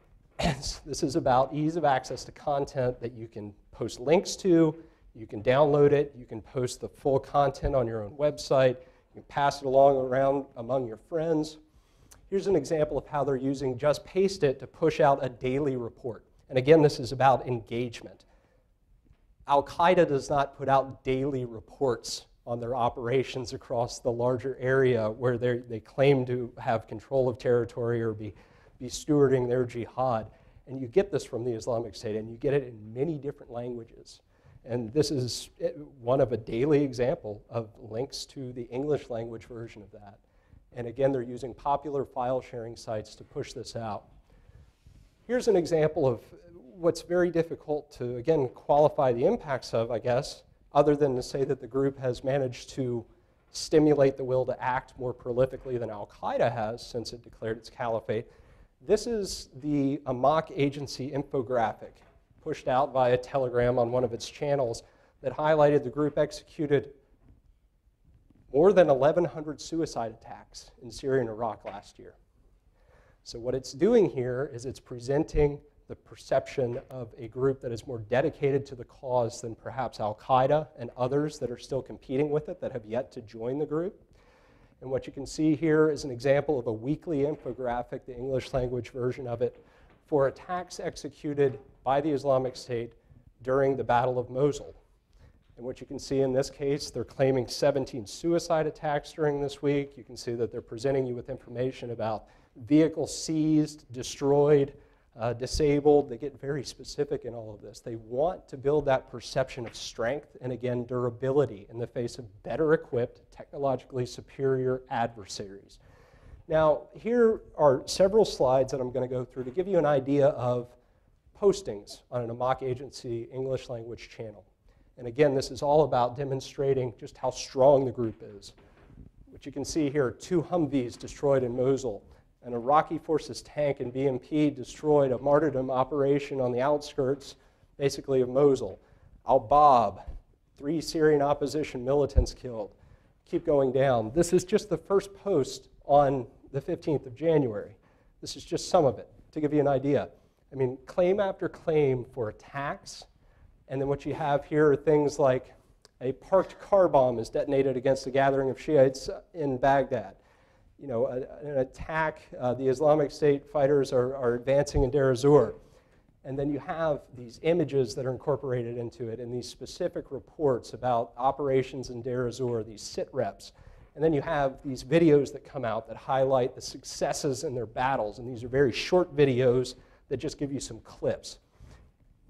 B: this is about ease of access to content that you can post links to, you can download it, you can post the full content on your own website, you can pass it along around among your friends. Here's an example of how they're using Just Paste It to push out a daily report. And again, this is about engagement. Al Qaeda does not put out daily reports on their operations across the larger area where they claim to have control of territory or be, be stewarding their jihad. And you get this from the Islamic State, and you get it in many different languages. And this is eh, one of a daily example of links to the English language version of that. And again, they're using popular file sharing sites to push this out. Here's an example of what's very difficult to, again, qualify the impacts of, I guess, other than to say that the group has managed to stimulate the will to act more prolifically than Al Qaeda has since it declared its caliphate. This is the Amaq agency infographic pushed out via Telegram on one of its channels that highlighted the group executed more than 1,100 suicide attacks in Syria and Iraq last year. So, what it's doing here is it's presenting the perception of a group that is more dedicated to the cause than perhaps Al Qaeda and others that are still competing with it that have yet to join the group. And what you can see here is an example of a weekly infographic, the English language version of it, for attacks executed by the Islamic State during the Battle of Mosul. And what you can see in this case, they're claiming 17 suicide attacks during this week. You can see that they're presenting you with information about vehicles seized, destroyed, uh, disabled. They get very specific in all of this. They want to build that perception of strength and, again, durability in the face of better equipped, technologically superior adversaries. Now, here are several slides that I'm going to go through to give you an idea of postings on an Amaq agency English language channel. And again, this is all about demonstrating just how strong the group is. What you can see here two Humvees destroyed in Mosul, an Iraqi forces tank and BMP destroyed a martyrdom operation on the outskirts, basically, of Mosul. Al Bab, three Syrian opposition militants killed. Keep going down. This is just the first post on the 15th of January. This is just some of it to give you an idea. I mean, claim after claim for attacks and then what you have here are things like a parked car bomb is detonated against a gathering of Shiites in Baghdad. You know, a, an attack, uh, the Islamic State fighters are, are advancing in Deir ez-Zor. And then you have these images that are incorporated into it and these specific reports about operations in Deir ez-Zor, these sit reps. And then you have these videos that come out that highlight the successes in their battles. And these are very short videos that just give you some clips.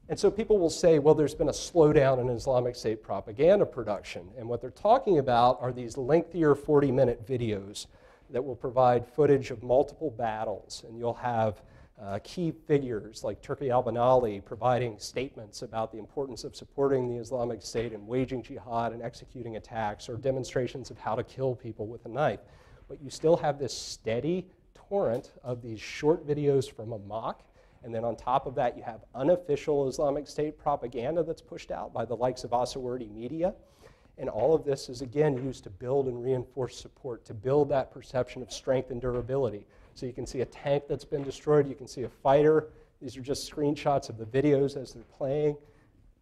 B: And so people will say, well, there's been a slowdown in Islamic State propaganda production. And what they're talking about are these lengthier 40 minute videos that will provide footage of multiple battles. And you'll have uh, key figures like Turki al-Binali providing statements about the importance of supporting the Islamic State and waging jihad and executing attacks, or demonstrations of how to kill people with a knife. But you still have this steady torrent of these short videos from Amaq and then on top of that, you have unofficial Islamic State propaganda that's pushed out by the likes of Asawardi media. And all of this is, again, used to build and reinforce support, to build that perception of strength and durability. So you can see a tank that's been destroyed, you can see a fighter. These are just screenshots of the videos as they're playing.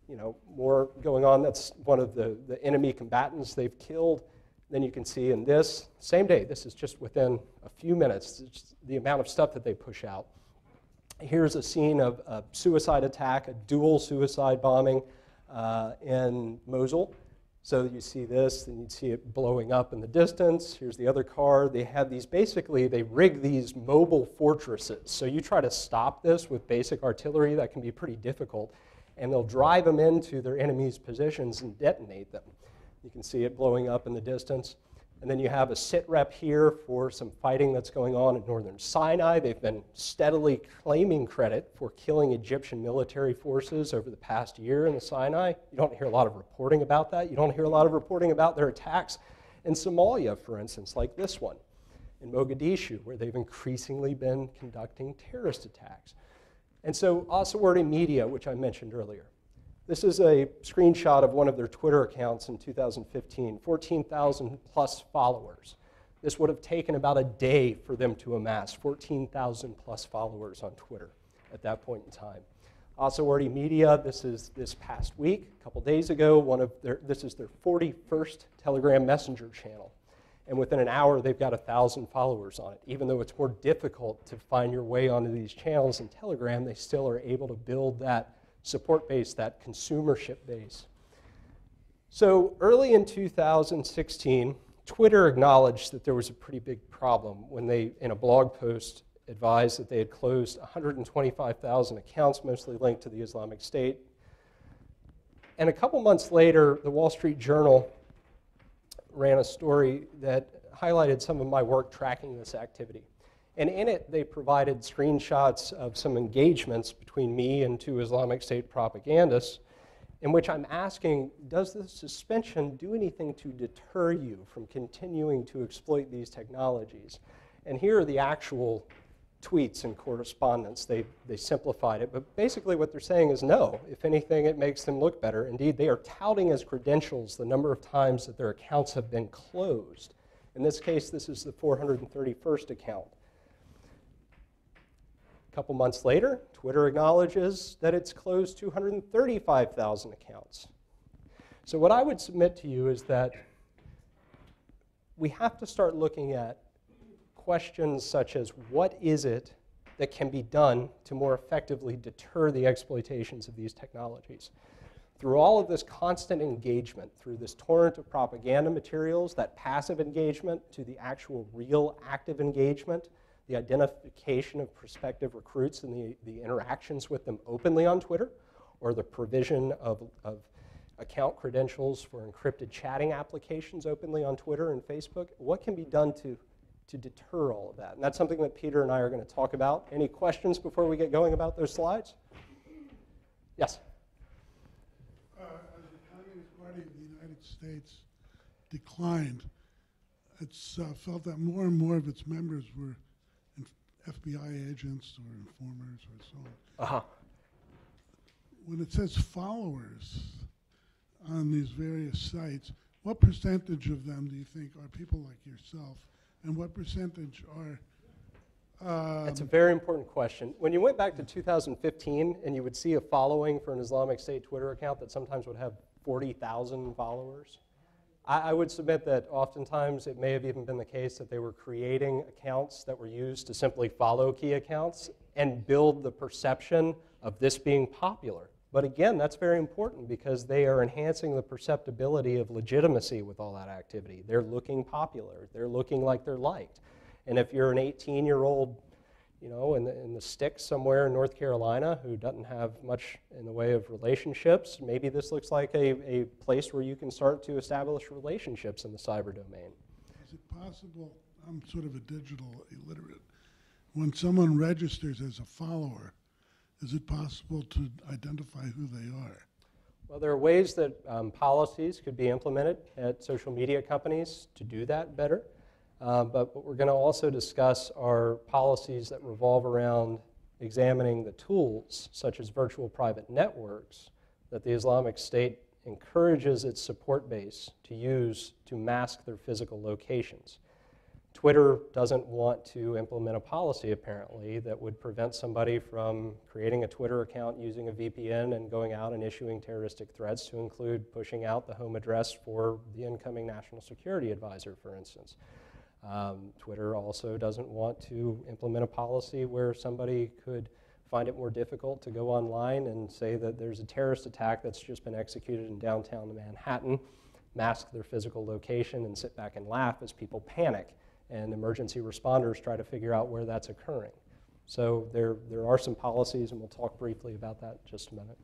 B: You know, more going on. That's one of the, the enemy combatants they've killed. Then you can see in this, same day, this is just within a few minutes, the amount of stuff that they push out. Here's a scene of a suicide attack, a dual suicide bombing uh, in Mosul. So you see this, and you'd see it blowing up in the distance. Here's the other car. They have these basically, they rig these mobile fortresses. So you try to stop this with basic artillery, that can be pretty difficult. And they'll drive them into their enemy's positions and detonate them. You can see it blowing up in the distance. And then you have a sit rep here for some fighting that's going on in northern Sinai. They've been steadily claiming credit for killing Egyptian military forces over the past year in the Sinai. You don't hear a lot of reporting about that. You don't hear a lot of reporting about their attacks in Somalia, for instance, like this one in Mogadishu, where they've increasingly been conducting terrorist attacks. And so, Asawardi Media, which I mentioned earlier, this is a screenshot of one of their Twitter accounts in 2015, 14,000 plus followers. This would have taken about a day for them to amass 14,000 plus followers on Twitter at that point in time. Asawardi Media, this is this past week, a couple days ago, one of their, this is their 41st Telegram Messenger channel. And within an hour, they've got 1,000 followers on it. Even though it's more difficult to find your way onto these channels in Telegram, they still are able to build that support base, that consumership base. So early in 2016, Twitter acknowledged that there was a pretty big problem when they, in a blog post, advised that they had closed 125,000 accounts, mostly linked to the Islamic State. And a couple months later, the Wall Street Journal ran a story that highlighted some of my work tracking this activity. And in it, they provided screenshots of some engagements between me and two Islamic State propagandists, in which I'm asking Does the suspension do anything to deter you from continuing to exploit these technologies? And here are the actual tweets and correspondence. They, they simplified it, but basically what they're saying is no. If anything, it makes them look better. Indeed, they are touting as credentials the number of times that their accounts have been closed. In this case, this is the 431st account couple months later, Twitter acknowledges that it's closed 235,000 accounts. So, what I would submit to you is that we have to start looking at questions such as what is it that can be done to more effectively deter the exploitations of these technologies? Through all of this constant engagement, through this torrent of propaganda materials, that passive engagement to the actual real active engagement, the identification of prospective recruits and the, the interactions with them openly on Twitter, or the provision of, of account credentials for encrypted chatting applications openly on Twitter and Facebook. What can be done to, to deter all of that? And that's something that Peter and I are going to talk about. Any questions before we get going about those slides? Yes?
C: Uh, as the Party of the United States declined, it's uh, felt that more and more of its members were FBI agents or informers or so on.
B: Uh-huh.
C: When it says followers on these various sites, what percentage of them do you think are people like yourself, and what percentage are? Um,
B: That's a very important question. When you went back to 2015 and you would see a following for an Islamic State Twitter account that sometimes would have 40,000 followers, I, I would submit that oftentimes it may have even been the case that they were creating accounts that were used to simply follow key accounts and build the perception of this being popular. But again, that's very important because they are enhancing the perceptibility of legitimacy with all that activity. They're looking popular, they're looking like they're liked. And if you're an 18 year old you know, in the, in the sticks somewhere in North Carolina who doesn't have much in the way of relationships, maybe this looks like a, a place where you can start to establish relationships in the cyber domain.
C: Is it possible, I'm sort of a digital illiterate, when someone registers as a follower, is it possible to identify who they are?
B: Well, there are ways that um, policies could be implemented at social media companies to do that better. Um, but what we're going to also discuss are policies that revolve around examining the tools, such as virtual private networks, that the Islamic State encourages its support base to use to mask their physical locations. Twitter doesn't want to implement a policy, apparently, that would prevent somebody from creating a Twitter account using a VPN and going out and issuing terroristic threats to include pushing out the home address for the incoming national security advisor, for instance. Um, Twitter also doesn't want to implement a policy where somebody could find it more difficult to go online and say that there's a terrorist attack that's just been executed in downtown Manhattan, mask their physical location, and sit back and laugh as people panic and emergency responders try to figure out where that's occurring. So there, there are some policies, and we'll talk briefly about that in just a minute.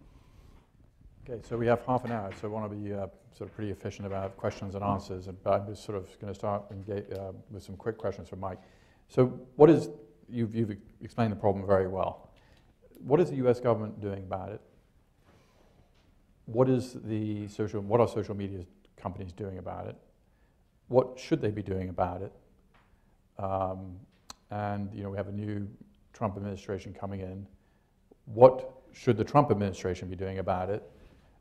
A: Okay, so we have half an hour, so I want to be uh, sort of pretty efficient about questions and answers. And, but I'm just sort of going to start engage, uh, with some quick questions for Mike. So, what is you've, you've explained the problem very well. What is the U.S. government doing about it? What is the social? What are social media companies doing about it? What should they be doing about it? Um, and you know, we have a new Trump administration coming in. What should the Trump administration be doing about it?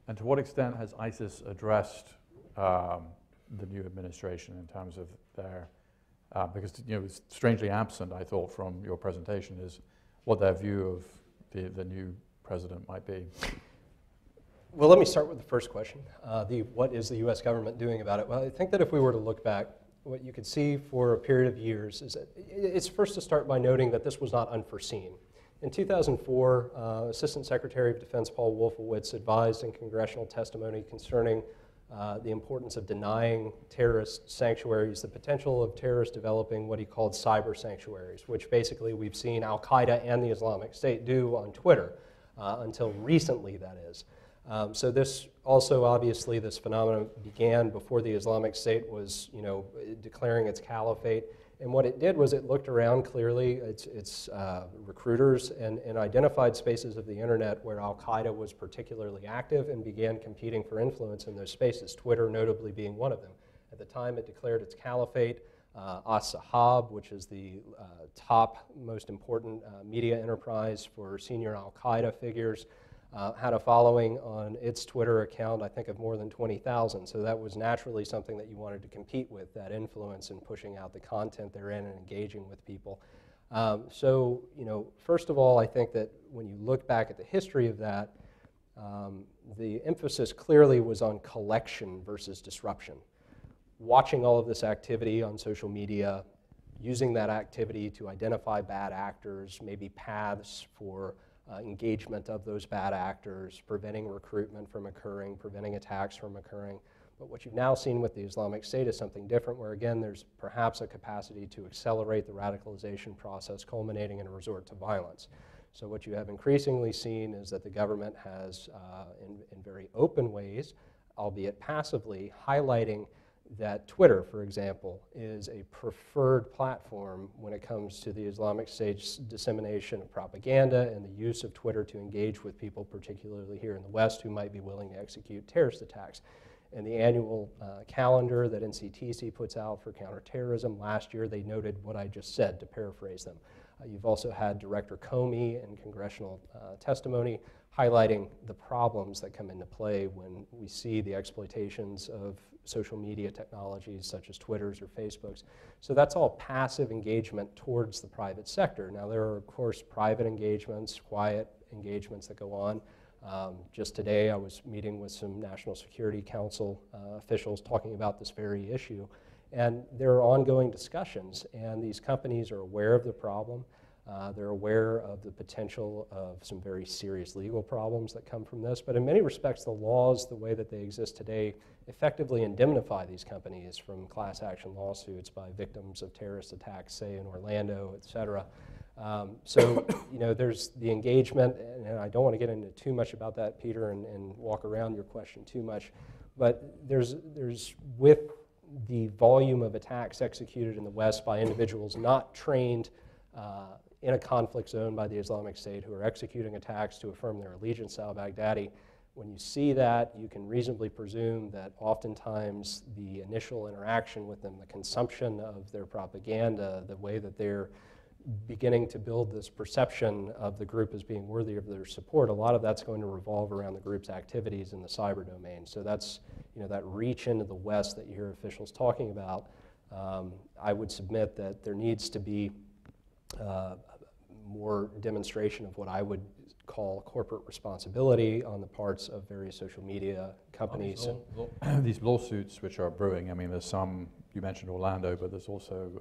A: And to what extent has ISIS addressed um, the new administration in terms of their, uh, because you know, it's strangely absent, I thought, from your presentation, is what their view of the, the new president might be.
B: Well, let me start with the first question. Uh, the, what is the U.S. government doing about it? Well, I think that if we were to look back, what you could see for a period of years is that it's first to start by noting that this was not unforeseen. In 2004, uh, Assistant Secretary of Defense Paul Wolfowitz advised in congressional testimony concerning uh, the importance of denying terrorist sanctuaries, the potential of terrorists developing what he called cyber sanctuaries, which basically we've seen Al Qaeda and the Islamic State do on Twitter, uh, until recently, that is. Um, so this also, obviously, this phenomenon began before the Islamic State was, you know, declaring its caliphate. And what it did was it looked around clearly, its, its uh, recruiters, and, and identified spaces of the internet where Al Qaeda was particularly active and began competing for influence in those spaces, Twitter notably being one of them. At the time, it declared its caliphate. Uh, As-Sahab, which is the uh, top most important uh, media enterprise for senior Al Qaeda figures, uh, had a following on its Twitter account, I think, of more than 20,000. So that was naturally something that you wanted to compete with, that influence in pushing out the content they're in and engaging with people. Um, so, you know, first of all, I think that when you look back at the history of that, um, the emphasis clearly was on collection versus disruption. Watching all of this activity on social media, using that activity to identify bad actors, maybe paths for uh, engagement of those bad actors, preventing recruitment from occurring, preventing attacks from occurring. But what you've now seen with the Islamic State is something different, where again, there's perhaps a capacity to accelerate the radicalization process, culminating in a resort to violence. So, what you have increasingly seen is that the government has, uh, in, in very open ways, albeit passively, highlighting that Twitter, for example, is a preferred platform when it comes to the Islamic State's dissemination of propaganda and the use of Twitter to engage with people, particularly here in the West, who might be willing to execute terrorist attacks. And the annual uh, calendar that NCTC puts out for counterterrorism, last year they noted what I just said, to paraphrase them. Uh, you've also had Director Comey in congressional uh, testimony highlighting the problems that come into play when we see the exploitations of social media technologies such as Twitters or Facebooks. So that's all passive engagement towards the private sector. Now, there are, of course, private engagements, quiet engagements that go on. Um, just today, I was meeting with some National Security Council uh, officials talking about this very issue. And there are ongoing discussions, and these companies are aware of the problem. Uh, they're aware of the potential of some very serious legal problems that come from this, but in many respects, the laws, the way that they exist today, effectively indemnify these companies from class action lawsuits by victims of terrorist attacks, say in Orlando, et cetera. Um, so, you know, there's the engagement, and I don't want to get into too much about that, Peter, and, and walk around your question too much, but there's, there's with the volume of attacks executed in the West by individuals not trained uh, in a conflict zone by the Islamic State who are executing attacks to affirm their allegiance to al Baghdadi. When you see that, you can reasonably presume that oftentimes the initial interaction with them, the consumption of their propaganda, the way that they're beginning to build this perception of the group as being worthy of their support, a lot of that's going to revolve around the group's activities in the cyber domain. So that's you know, that reach into the West that you hear officials talking about. Um, I would submit that there needs to be uh, more demonstration of what I would call corporate responsibility on the parts of various social media companies.
A: Well, these, law, these lawsuits which are brewing, I mean, there's some, you mentioned Orlando, but there's also,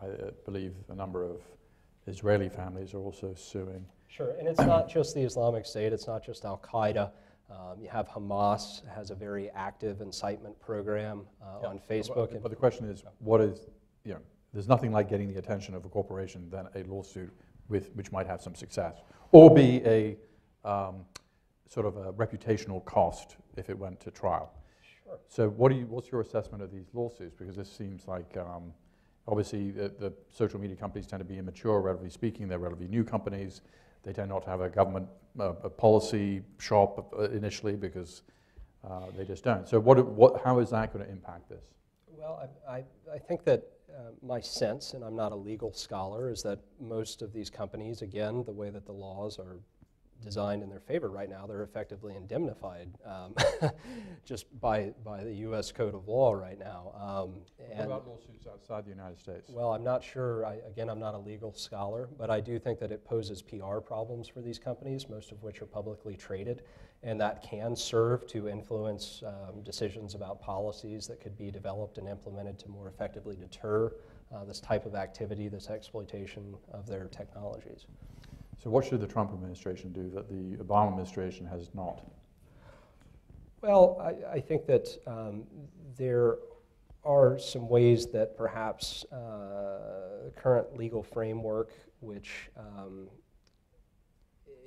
A: uh, I believe, a number of Israeli families are also suing.
B: Sure, and it's not just the Islamic State, it's not just Al Qaeda. Um, you have Hamas has a very active incitement program uh,
A: Yeah.
B: on Facebook.
A: But, but the question is, what is, you know, there's nothing like getting the attention of a corporation than a lawsuit with, which might have some success, or be a um, sort of a reputational cost if it went to trial.
B: Sure.
A: So what do you, what's your assessment of these lawsuits? Because this seems like, um, obviously, the, the social media companies tend to be immature, relatively speaking. They're relatively new companies. They tend not to have a government uh, a policy shop uh, initially because uh, they just don't. So what, what, how is that going to impact this?
B: Well, I, I, I think that uh, my sense, and I'm not a legal scholar, is that most of these companies, again, the way that the laws are designed in their favor right now, they're effectively indemnified um, just by, by the U.S. Code of Law right now. Um,
A: What
B: and-
A: about lawsuits outside the United States?
B: Well, I'm not sure. I, again, I'm not a legal scholar, but I do think that it poses PR problems for these companies, most of which are publicly traded, and that can serve to influence um, decisions about policies that could be developed and implemented to more effectively deter uh, this type of activity, this exploitation of their technologies.
A: So what should the Trump administration do that the Obama administration has not?
B: Well, I, I think that um, there are some ways that perhaps uh, the current legal framework, which um,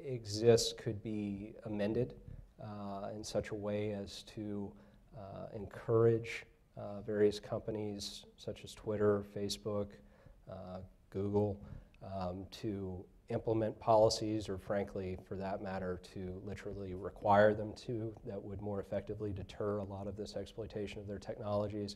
B: exists, could be amended uh, in such a way as to uh, encourage uh, various companies such as Twitter, Facebook, uh, Google um, to implement policies, or frankly, for that matter, to literally require them to, that would more effectively deter a lot of this exploitation of their technologies.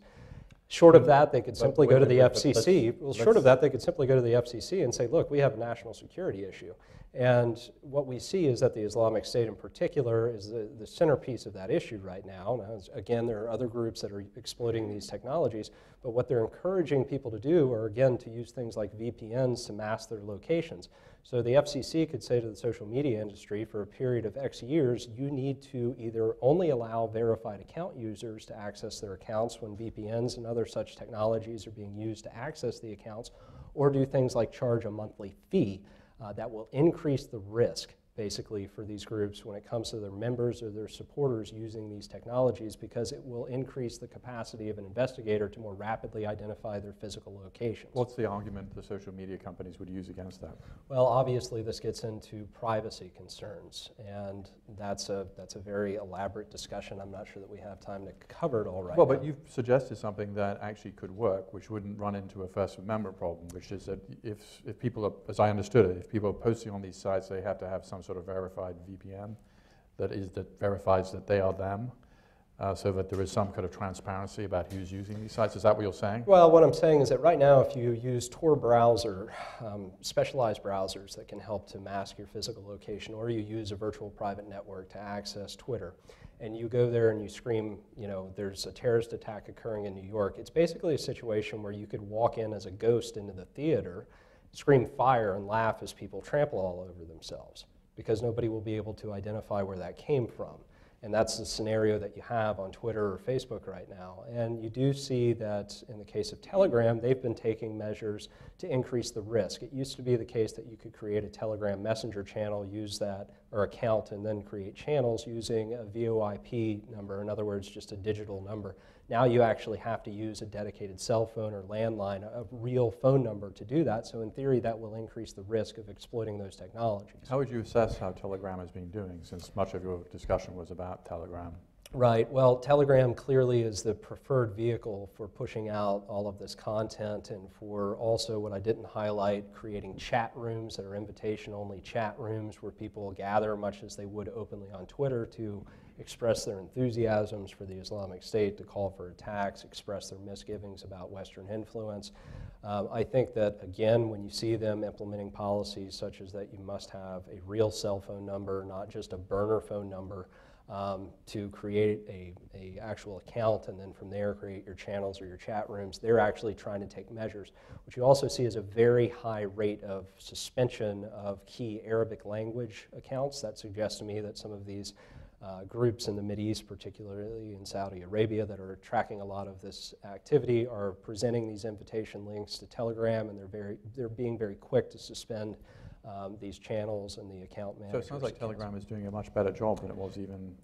B: Short of that, they could
A: But
B: simply go to the FCC.
A: let's-
B: Well, short of that, they could simply go to the FCC and say, look, we have a national security issue. And what we see is that the Islamic State in particular is the, the centerpiece of that issue right now. Now, again, there are other groups that are exploiting these technologies, but what they're encouraging people to do are, again, to use things like VPNs to mask their locations. So the FCC could say to the social media industry for a period of X years, you need to either only allow verified account users to access their accounts when VPNs and other such technologies are being used to access the accounts, or do things like charge a monthly fee uh, that will increase the risk basically for these groups when it comes to their members or their supporters using these technologies because it will increase the capacity of an investigator to more rapidly identify their physical locations.
A: What's the argument the social media companies would use against that?
B: Well, obviously, this gets into privacy concerns, and that's a, that's a very elaborate discussion. I'm not sure that we have time to cover it all right
A: Well,
B: now.
A: but you've suggested something that actually could work, which wouldn't run into a First Amendment problem, which is that if, if people are, as I understood it, if people are posting on these sites, they have to have some sort of verified VPN that is, that verifies that they are them, uh, so that there is some kind of transparency about who's using these sites. Is that what you're saying?
B: Well, what I'm saying is that right now, if you use Tor browser, um, specialized browsers that can help to mask your physical location, or you use a virtual private network to access Twitter, and you go there and you scream, you know, there's a terrorist attack occurring in New York, it's basically a situation where you could walk in as a ghost into the theater, scream fire, and laugh as people trample all over themselves, because nobody will be able to identify where that came from. And that's the scenario that you have on Twitter or Facebook right now. And you do see that in the case of Telegram, they've been taking measures to increase the risk. It used to be the case that you could create a Telegram messenger channel, use that, or account, and then create channels using a VoIP number, in other words, just a digital number. Now you actually have to use a dedicated cell phone or landline, a real phone number to do that. So in theory, that will increase the risk of exploiting those technologies.
A: How would you assess how Telegram has been doing, since much of your discussion was about Telegram?
B: Right. Well, Telegram clearly is the preferred vehicle for pushing out all of this content and for also what I didn't highlight, creating chat rooms that are invitation only chat rooms where people gather, much as they would openly on Twitter, to express their enthusiasms for the Islamic State, to call for attacks, express their misgivings about Western influence. Um, I think that, again, when you see them implementing policies such as that you must have a real cell phone number, not just a burner phone number, um, to create a, a actual account and then from there create your channels or your chat rooms. They're actually trying to take measures. What you also see is a very high rate of suspension of key Arabic language accounts. That suggests to me that some of these uh, groups in the Middle East, particularly in Saudi Arabia, that are tracking a lot of this activity, are presenting these invitation links to Telegram, and they're very they're being very quick to suspend um, these channels and the account
A: So it sounds like Telegram is doing a much better job than it was even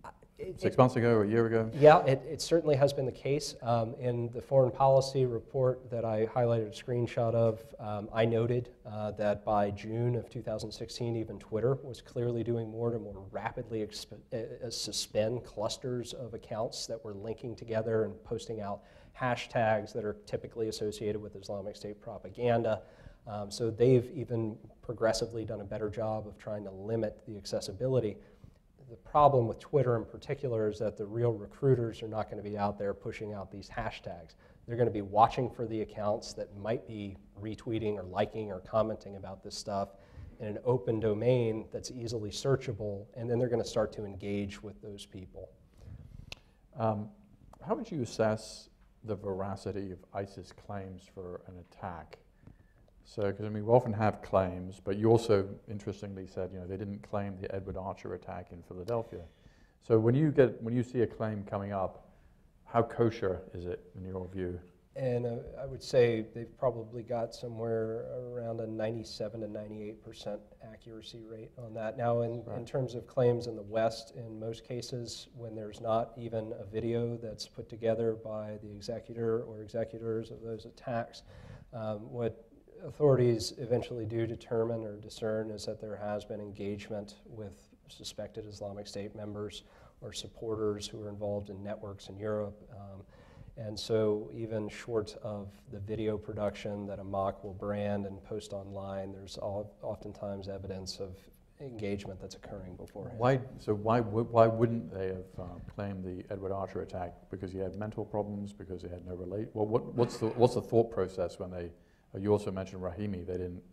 B: It-
A: six
B: it-
A: months ago or a year ago.
B: Yeah, it, it certainly has been the case. Um, in the foreign policy report that I highlighted a screenshot of, um, I noted uh, that by June of 2016, even Twitter was clearly doing more to more rapidly exp- uh, uh, suspend clusters of accounts that were linking together and posting out hashtags that are typically associated with Islamic State propaganda. Um, so they've even progressively done a better job of trying to limit the accessibility. The problem with Twitter in particular is that the real recruiters are not going to be out there pushing out these hashtags. They're going to be watching for the accounts that might be retweeting or liking or commenting about this stuff in an open domain that's easily searchable, and then they're going to start to engage with those people.
A: Um, how would you assess the veracity of ISIS claims for an attack? So, because I mean, we often have claims, but you also interestingly said, you know, they didn't claim the Edward Archer attack in Philadelphia. So, when you get when you see a claim coming up, how kosher is it in your view?
B: And uh, I would say they've probably got somewhere around a 97 to 98 percent accuracy rate on that. Now, in, in terms of claims in the West, in most cases, when there's not even a video that's put together by the executor or executors of those attacks, um, what authorities eventually do determine or discern is that there has been engagement with suspected Islamic State members or supporters who are involved in networks in Europe. Um, and so, even short of the video production that Amaq will brand and post online, there's all, oftentimes evidence of engagement that's occurring beforehand.
A: Why? So why why wouldn't they have uh, claimed the Edward Archer attack? Because he had mental problems? Because he had no relate? Well, what, what's the what's the thought process when they? Uh, you also mentioned Rahami. They didn't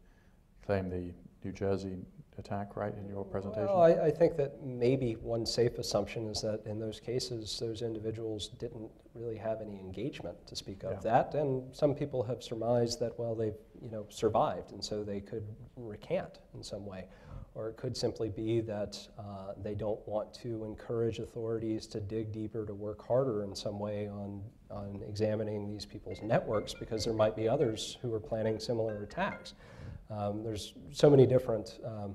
A: claim the New Jersey attack, right, in your presentation?
B: Well, I, I think that maybe one safe assumption is that in those cases, those individuals didn't really have any engagement to speak of
A: Yeah.
B: that, and some people have surmised that well they've you know survived, and so they could recant in some way, or it could simply be that uh, they don't want to encourage authorities to dig deeper, to work harder in some way on on examining these people's networks, because there might be others who are planning similar attacks. Um, there's so many different um,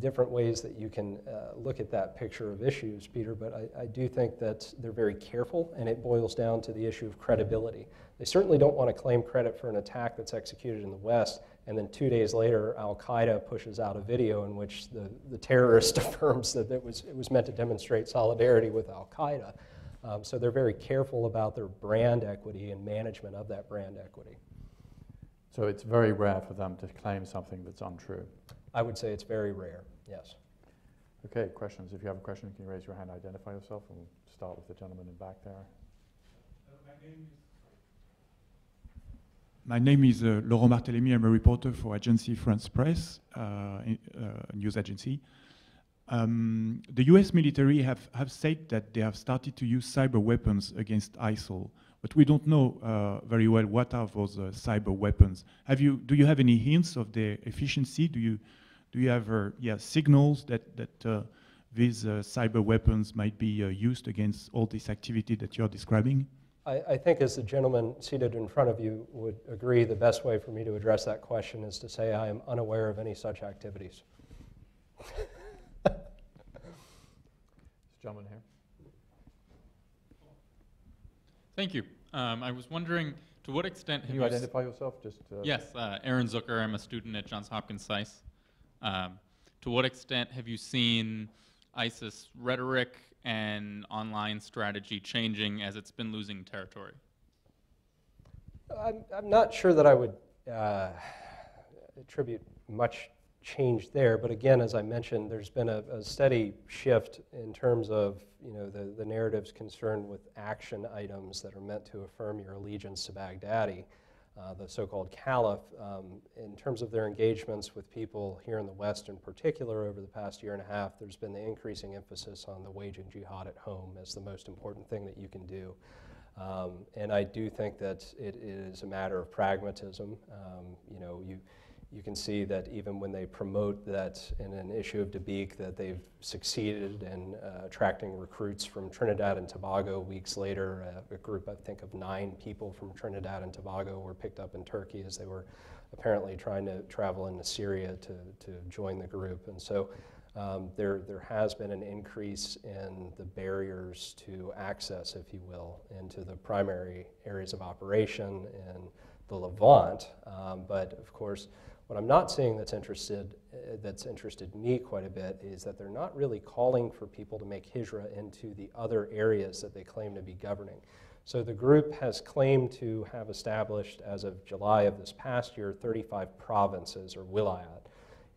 B: different ways that you can uh, look at that picture of issues, Peter, but I, I do think that they're very careful, and it boils down to the issue of credibility. They certainly don't want to claim credit for an attack that's executed in the West, and then two days later, Al Qaeda pushes out a video in which the, the terrorist affirms that it was, it was meant to demonstrate solidarity with Al Qaeda. Um, so they're very careful about their brand equity and management of that brand equity.
A: So it's very rare for them to claim something that's untrue.
B: I would say it's very rare, yes.
A: Okay, questions. If you have a question, can you raise your hand, identify yourself, and we'll start with the gentleman in back there.
D: My name is uh, Laurent Martellemi. I'm a reporter for Agence France-Presse, uh, i- uh, news agency. Um, the US military have, have said that they have started to use cyber weapons against ISIL, but we don't know uh, very well what are those uh, cyber weapons. Have you, do you have any hints of their efficiency? Do you, do you have uh, yeah, signals that, that uh, these uh, cyber weapons might be uh, used against all this activity that you're describing?
B: I, I think as the gentleman seated in front of you would agree, the best way for me to address that question is to say I am unaware of any such activities.
A: This gentleman here.
E: Thank you. Um, I was wondering, to what extent
A: Can
E: have
A: you
E: s-
A: identify yourself? Just uh,
E: Yes, uh, Aaron Zucker. I'm a student at Johns Hopkins SAIS. Um, to what extent have you seen ISIS rhetoric and online strategy changing as it's been losing territory?
B: I'm, I'm not sure that I would uh, attribute much change there, but again, as I mentioned, there's been a, a steady shift in terms of you know the, the narratives concerned with action items that are meant to affirm your allegiance to Baghdadi, uh, the so-called caliph. Um, in terms of their engagements with people here in the West, in particular, over the past year and a half, there's been the increasing emphasis on the waging jihad at home as the most important thing that you can do. Um, and I do think that it is a matter of pragmatism. Um, you know, you, you can see that even when they promote that in an issue of Dabiq, that they've succeeded in uh, attracting recruits from Trinidad and Tobago. Weeks later, uh, a group, I think, of nine people from Trinidad and Tobago were picked up in Turkey as they were apparently trying to travel into Syria to, to join the group. And so um, there, there has been an increase in the barriers to access, if you will, into the primary areas of operation in the Levant. Um, but of course, what I'm not seeing that's interested, uh, that's interested me quite a bit is that they're not really calling for people to make hijra into the other areas that they claim to be governing. So the group has claimed to have established, as of July of this past year, 35 provinces or wilayat.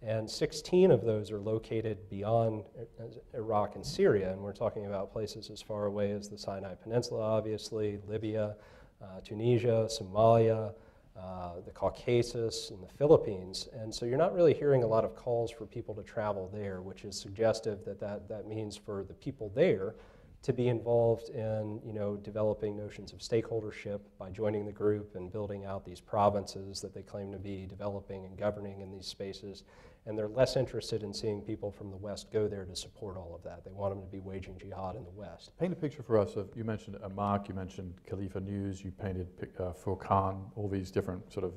B: And 16 of those are located beyond uh, Iraq and Syria, and we're talking about places as far away as the Sinai Peninsula, obviously, Libya, uh, Tunisia, Somalia, uh, the Caucasus, and the Philippines. And so you're not really hearing a lot of calls for people to travel there, which is suggestive that that, that means for the people there to be involved in you know, developing notions of stakeholdership by joining the group and building out these provinces that they claim to be developing and governing in these spaces. And they're less interested in seeing people from the West go there to support all of that. They want them to be waging jihad in the West.
A: Paint a picture for us of, you mentioned Amaq, you mentioned Khalifa News, you painted uh, Furqan, all these different sort of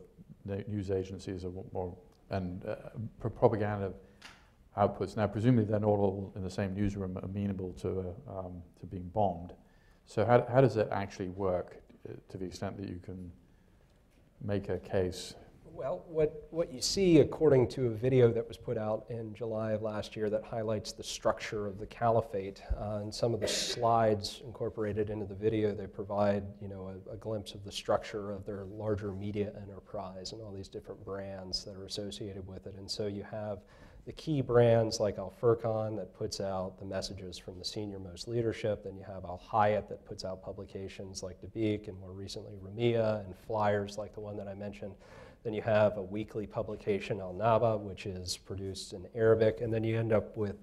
A: news agencies and uh, propaganda outputs. Now, presumably they're not all in the same newsroom amenable to, uh, um, to being bombed. So how, how does it actually work uh, to the extent that you can make a case?
B: Well, what, what you see, according to a video that was put out in July of last year that highlights the structure of the caliphate, uh, and some of the slides incorporated into the video, they provide you know, a, a glimpse of the structure of their larger media enterprise and all these different brands that are associated with it. And so you have the key brands like Al Furqan that puts out the messages from the senior most leadership. Then you have Al Hayat that puts out publications like Dabiq and more recently Rumiyah and flyers like the one that I mentioned. Then you have a weekly publication, Al Naba, which is produced in Arabic. And then you end up with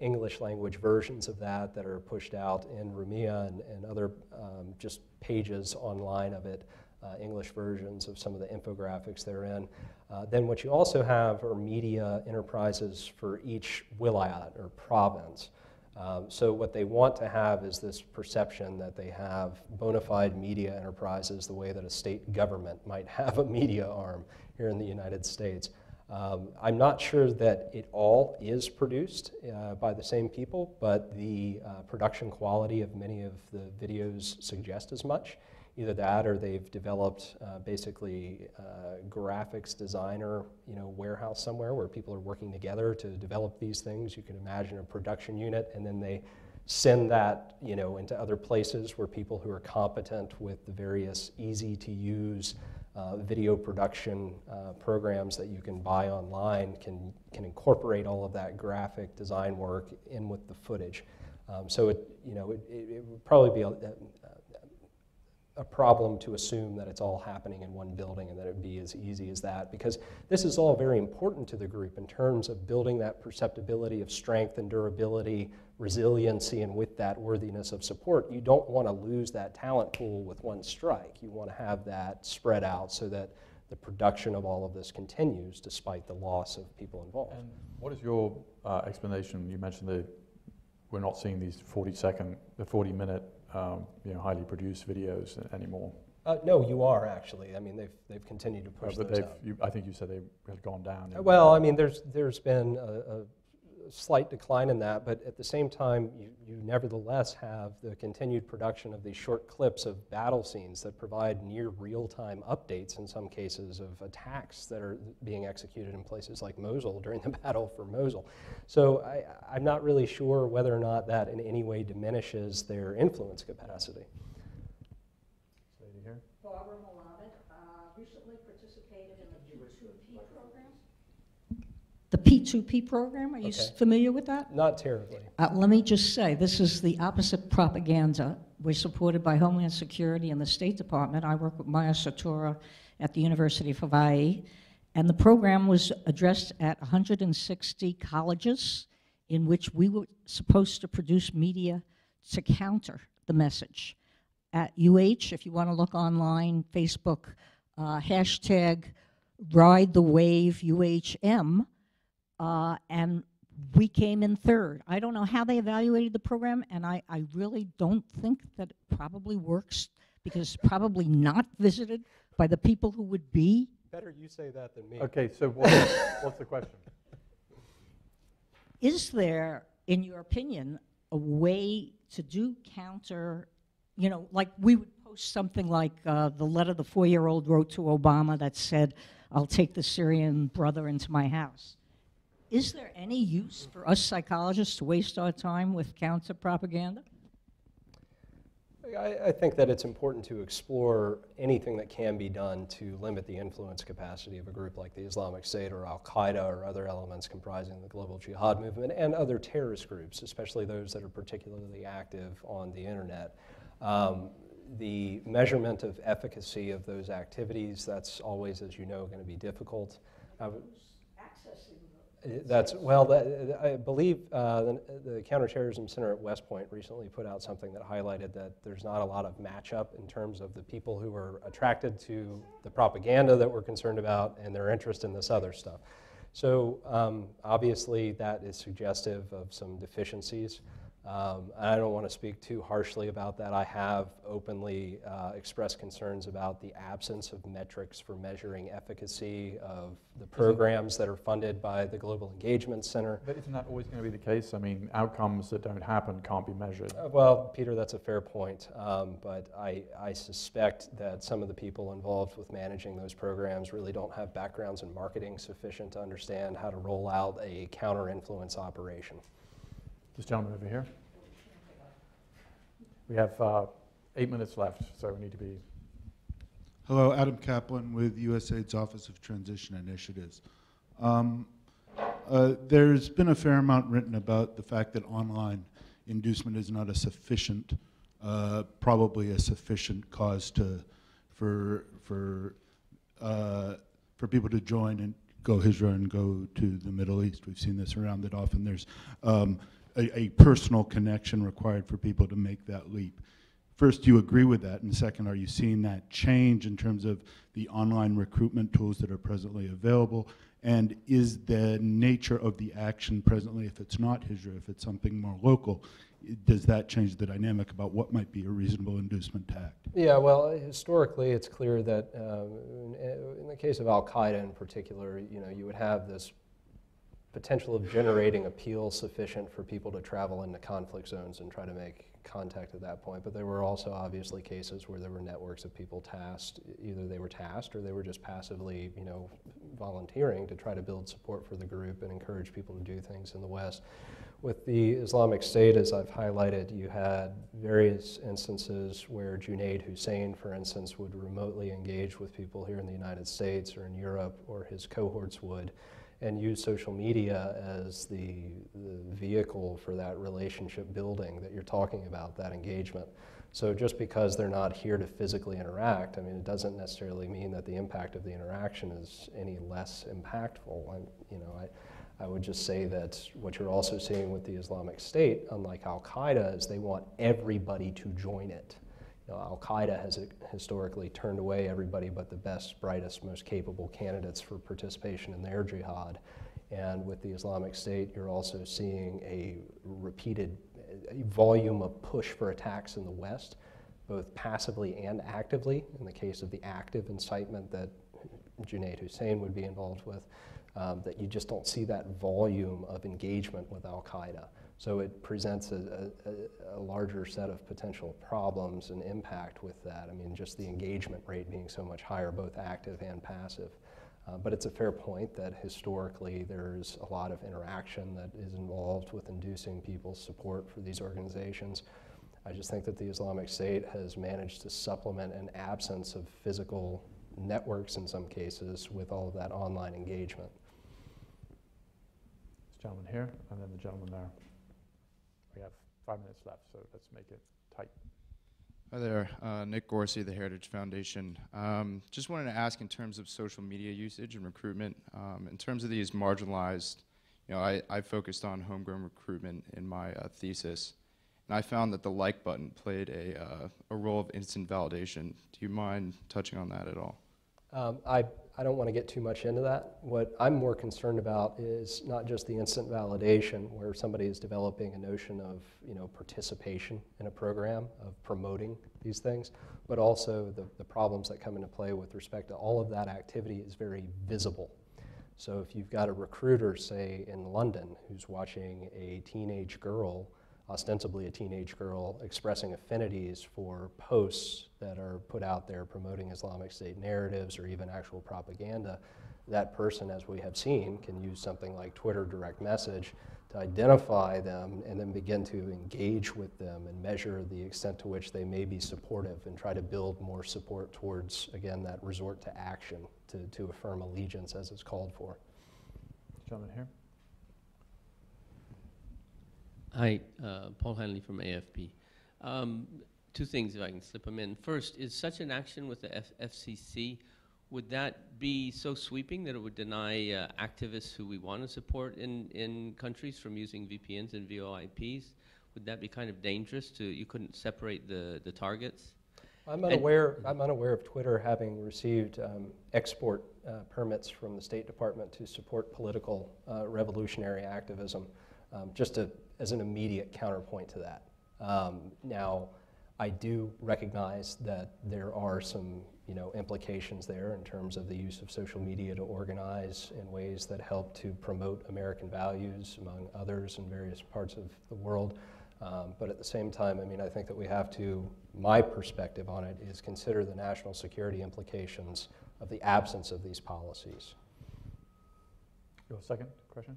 B: English language versions of that that are pushed out in Rumiyah and, and other um, just pages online of it uh, English versions of some of the infographics therein. Uh, then what you also have are media enterprises for each wilayat or province. Um, so what they want to have is this perception that they have bona fide media enterprises the way that a state government might have a media arm here in the United States. Um, I'm not sure that it all is produced uh, by the same people, but the uh, production quality of many of the videos suggest as much. Either that or they've developed uh, basically a uh, graphics designer you know, warehouse somewhere where people are working together to develop these things. You can imagine a production unit, and then they send that you know, into other places where people who are competent with the various easy to use uh, video production uh, programs that you can buy online can, can incorporate all of that graphic design work in with the footage. Um, so it, you know, it, it, would probably be a, a problem to assume that it's all happening in one building and that it would be as easy as that because this is all very important to the group in terms of building that perceptibility of strength and durability, resiliency, and with that worthiness of support. You don't want to lose that talent pool with one strike. You want to have that spread out so that the production of all of this continues despite the loss of people involved.
A: And what is your uh, explanation? You mentioned that we're not seeing these 40 second, the 40 minute um, you know, highly produced videos anymore.
B: Uh, no, you are actually. I mean, they've, they've continued to uh, push
A: uh, but they've, you, I think you said they had gone down.
B: Well, I mean, there's, there's been a, a, slight decline in that, but at the same time, you, you nevertheless have the continued production of these short clips of battle scenes that provide near real-time updates in some cases of attacks that are being executed in places like Mosul during the battle for Mosul. So I, I'm not really sure whether or not that in any way diminishes their influence capacity.
F: Barbara Malamed, uh, recently participated in the P2P program. The P2P program, are you
B: Okay.
F: familiar with that?
B: Not terribly.
F: Uh, let me just say, this is the opposite propaganda. We're supported by Homeland Security and the State Department. I work with Maya Satora at the University of Hawaii. And the program was addressed at 160 colleges in which we were supposed to produce media to counter the message. At UH, if you want to look online, Facebook, uh, hashtag Ride the Wave UHM, uh, and we came in third. I don't know how they evaluated the program, and I, I really don't think that it probably works because it's probably not visited by the people who would be.
B: Better you say that than me.
A: Okay, so what, what's the question?
F: Is there, in your opinion, a way to do counter, you know, like we would post something like uh, the letter the four year old wrote to Obama that said, I'll take the Syrian brother into my house. Is there any use for us psychologists to waste our time with counter propaganda?
B: I, I think that it's important to explore anything that can be done to limit the influence capacity of a group like the Islamic State or Al Qaeda or other elements comprising the global jihad movement and other terrorist groups, especially those that are particularly active on the internet. Um, the measurement of efficacy of those activities, that's always, as you know, going to be difficult. I would- That's, well, that, I believe uh, the, the Counterterrorism Center at West Point recently put out something that highlighted that there's not a lot of matchup in terms of the people who are attracted to the propaganda that we're concerned about and their interest in this other stuff. So um, obviously that is suggestive of some deficiencies. Um, I don't want to speak too harshly about that. I have openly uh, expressed concerns about the absence of metrics for measuring efficacy of the programs that are funded by the Global Engagement Center.
A: But isn't that always going to be the case? I mean, outcomes that don't happen can't be measured.
B: Uh, Well, Peter, that's a fair point, um, but I, I suspect that some of the people involved with managing those programs really don't have backgrounds in marketing sufficient to understand how to roll out a counter-influence operation.
A: This gentleman over here. We have uh, eight minutes left, so we need to be.
G: Hello, Adam Kaplan with USAID's Office of Transition Initiatives. Um, uh, there's been a fair amount written about the fact that online inducement is not a sufficient, uh, probably a sufficient cause to, for, for, uh, for people to join and go Hijra and go to the Middle East. We've seen this around that often there's um, a, a personal connection required for people to make that leap. First, do you agree with that? And second, are you seeing that change in terms of the online recruitment tools that are presently available? And is the nature of the action presently, if it's not Hijra, if it's something more local, does that change the dynamic about what might be a reasonable inducement tact?
B: Yeah, well, historically, it's clear that um, in the case of Al Qaeda in particular, you know, you would have this potential of generating appeal sufficient for people to travel into conflict zones and try to make contact at that point. But there were also obviously cases where there were networks of people tasked, either they were tasked or they were just passively, you know, volunteering to try to build support for the group and encourage people to do things in the West. With the Islamic State, as I've highlighted, you had various instances where Junaid Hussain, for instance, would remotely engage with people here in the United States or in Europe, or his cohorts would, and use social media as the, the vehicle for that relationship building that you're talking about, that engagement. So just because they're not here to physically interact, I mean, it doesn't necessarily mean that the impact of the interaction is any less impactful. I'm, you know, I, I would just say that what you're also seeing with the Islamic State, unlike Al Qaeda, is they want everybody to join it. Know, Al Qaeda has historically turned away everybody but the best, brightest, most capable candidates for participation in their jihad. And with the Islamic State, you're also seeing a repeated volume of push for attacks in the West, both passively and actively. In the case of the active incitement that Junaid Hussain would be involved with, um, that you just don't see that volume of engagement with Al Qaeda. So it presents a, a, a, larger set of potential problems and impact with that. I mean, just the engagement rate being so much higher, both active and passive. Uh, but it's a fair point that historically there's a lot of interaction that is involved with inducing people's support for these organizations. I just think that the Islamic State has managed to supplement an absence of physical networks in some cases with all of that online engagement.
A: This gentleman here, and then the gentleman there. We have five minutes left, so let's make it tight.
H: Hi there, uh, Nick Gorsey, the Heritage Foundation. Um, just wanted to ask in terms of social media usage and recruitment, um, in terms of these marginalized, you know, I, I focused on homegrown recruitment in my uh, thesis, and I found that the like button played a, uh, a role of instant validation. Do you mind touching on that at all?
B: Um, I, I don't want to get too much into that. What I'm more concerned about is not just the instant validation where somebody is developing a notion of, you know, participation in a program, of promoting these things, but also the, the problems that come into play with respect to all of that activity is very visible. So if you've got a recruiter, say, in London who's watching a teenage girl ostensibly a teenage girl expressing affinities for posts that are put out there promoting Islamic State narratives or even actual propaganda, that person, as we have seen, can use something like Twitter direct message to identify them and then begin to engage with them and measure the extent to which they may be supportive and try to build more support towards, again, that resort to action to, to affirm allegiance as it's called for.
A: Gentleman here.
I: Hi, uh, Paul Handley from AFP. Um, two things, if I can slip them in. First, is such an action with the F- FCC, would that be so sweeping that it would deny uh, activists who we want to support in, in countries from using VPNs and VoIPs? Would that be kind of dangerous to, you couldn't separate the, the targets?
B: I'm unaware, I'm unaware of Twitter having received um, export uh, permits from the State Department to support political uh, revolutionary activism, um, just to, as an immediate counterpoint to that. Um, now, I do recognize that there are some, you know, implications there in terms of the use of social media to organize in ways that help to promote American values, among others, in various parts of the world. Um, but at the same time, I mean, I think that we have to, my perspective on it is consider the national security implications of the absence of these policies.
A: Your second question?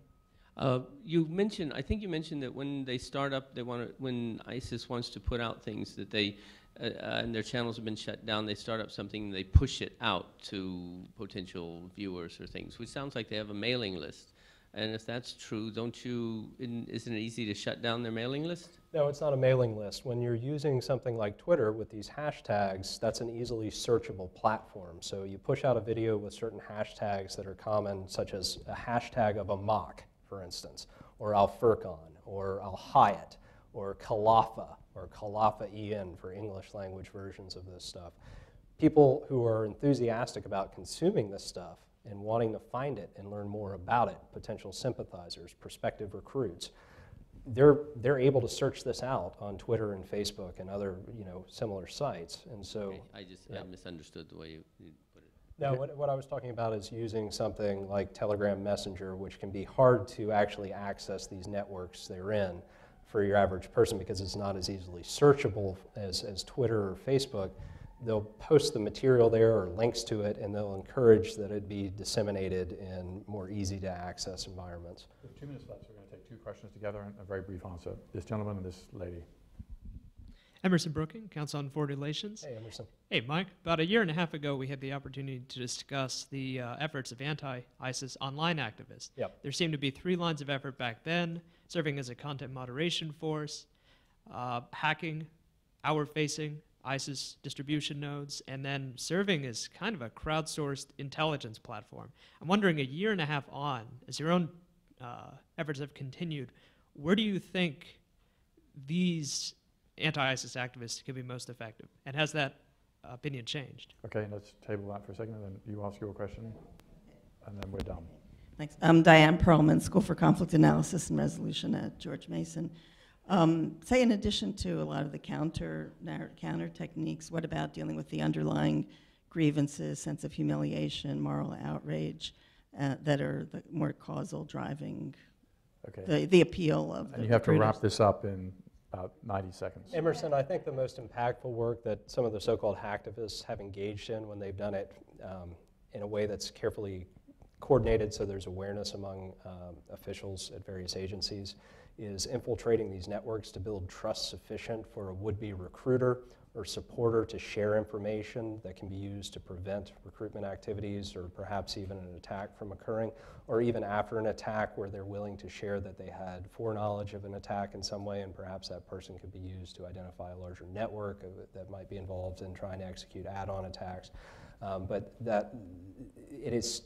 I: Uh, you mentioned, I think you mentioned that when they start up, they want to, when ISIS wants to put out things that they, uh, uh, and their channels have been shut down, they start up something, and they push it out to potential viewers or things, which sounds like they have a mailing list. And if that's true, don't you, isn't it easy to shut down their mailing list?
B: No, it's not a mailing list. When you're using something like Twitter with these hashtags, that's an easily searchable platform. So you push out a video with certain hashtags that are common, such as a hashtag of Amaq, for instance, or Al Furqan, or Al Hayat, or Khalafa, or Khalafa EN for English language versions of this stuff. People who are enthusiastic about consuming this stuff and wanting to find it and learn more about it, potential sympathizers, prospective recruits, they're, they're able to search this out on Twitter and Facebook and other, you know, similar sites. And so,
I: Okay, I just, I misunderstood the way you you put it.
B: No, what, what I was talking about is using something like Telegram Messenger, which can be hard to actually access these networks they're in for your average person because it's not as easily searchable as, as Twitter or Facebook. They'll post the material there or links to it, and they'll encourage that it be disseminated in more easy to access environments.
A: We have two minutes left, so we're going to take two questions together and a very brief answer. This gentleman and this lady.
J: Emerson Brooking, Council on Foreign Relations.
B: Hey, Emerson.
J: Hey, Mike. About a year and a half ago, we had the opportunity to discuss the uh, efforts of anti ISIS online activists.
B: Yep.
J: There seemed to be three lines of effort back then serving as a content moderation force, uh, hacking, outward facing ISIS distribution nodes, and then serving as kind of a crowdsourced intelligence platform. I'm wondering, a year and a half on, as your own uh, efforts have continued, where do you think these anti-ISIS activists can be most effective? And has that opinion changed?
A: Okay, let's table that for a second, and then you ask your question, and then we're done.
K: Thanks. I'm Diane Perlman, School for Conflict Analysis and Resolution at George Mason. Um, say, in addition to a lot of the counter counter techniques, what about dealing with the underlying grievances, sense of humiliation, moral outrage uh, that are the more causal driving
A: Okay.
K: the, the appeal of
A: And
K: the
A: you have to wrap this up in about 90 seconds.
B: Emerson, I think the most impactful work that some of the so-called hacktivists have engaged in when they've done it um, in a way that's carefully coordinated so there's awareness among um, officials at various agencies is infiltrating these networks to build trust sufficient for a would-be recruiter or supporter to share information that can be used to prevent recruitment activities or perhaps even an attack from occurring, or even after an attack where they're willing to share that they had foreknowledge of an attack in some way and perhaps that person could be used to identify a larger network that might be involved in trying to execute add-on attacks. Um, but that it is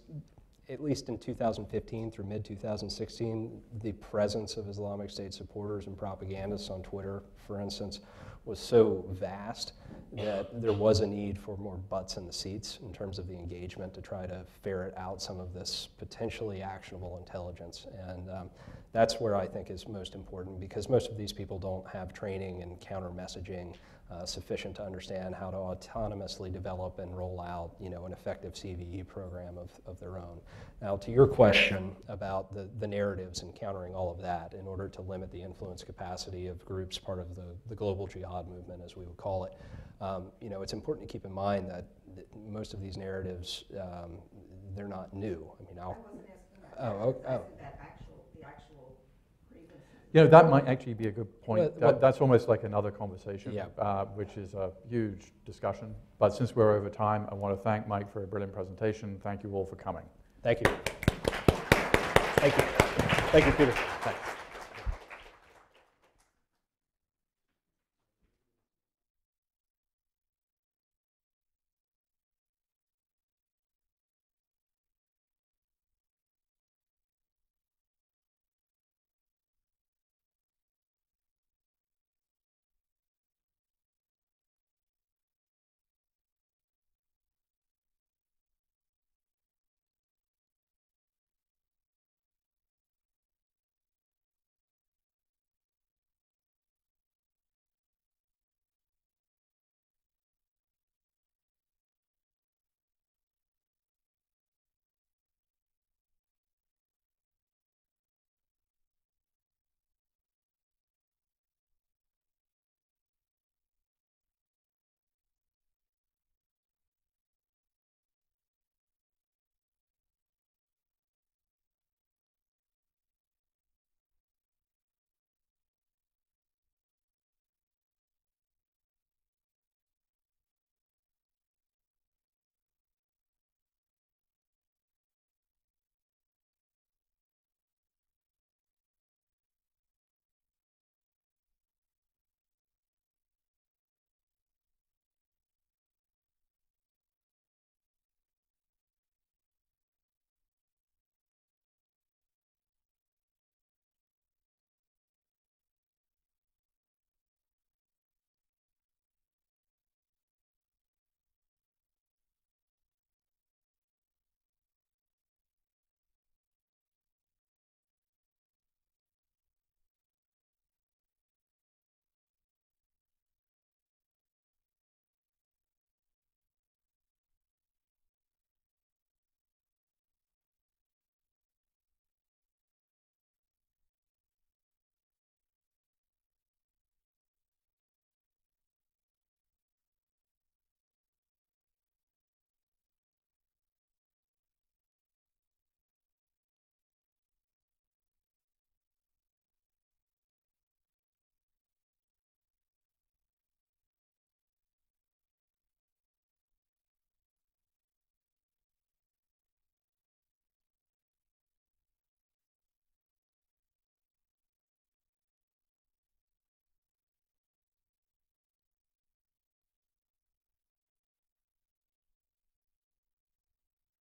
B: at least in 2015 through mid 2016, the presence of Islamic State supporters and propagandists on Twitter, for instance, was so vast that there was a need for more butts in the seats in terms of the engagement to try to ferret out some of this potentially actionable intelligence. And um, that's where I think is most important because most of these people don't have training in counter messaging uh, sufficient to understand how to autonomously develop and roll out, you know, an effective CVE program of, of their own. Now, to your question about the, the narratives and countering all of that in order to limit the influence capacity of groups part of the, the global jihad movement, as we would call it, um, you know, it's important to keep in mind that th- most of these narratives, um, they're not new. I mean, I'll, oh, oh, oh.
A: You know, that might actually be a good point.
B: Well,
A: That-
B: well-
A: that's almost like another conversation,
B: Yeah.
A: uh, which is a huge discussion. But since we're over time, I want to thank Mike for a brilliant presentation. Thank you all for coming.
B: Thank you. Thank you. Thank you, Peter.
A: Thanks.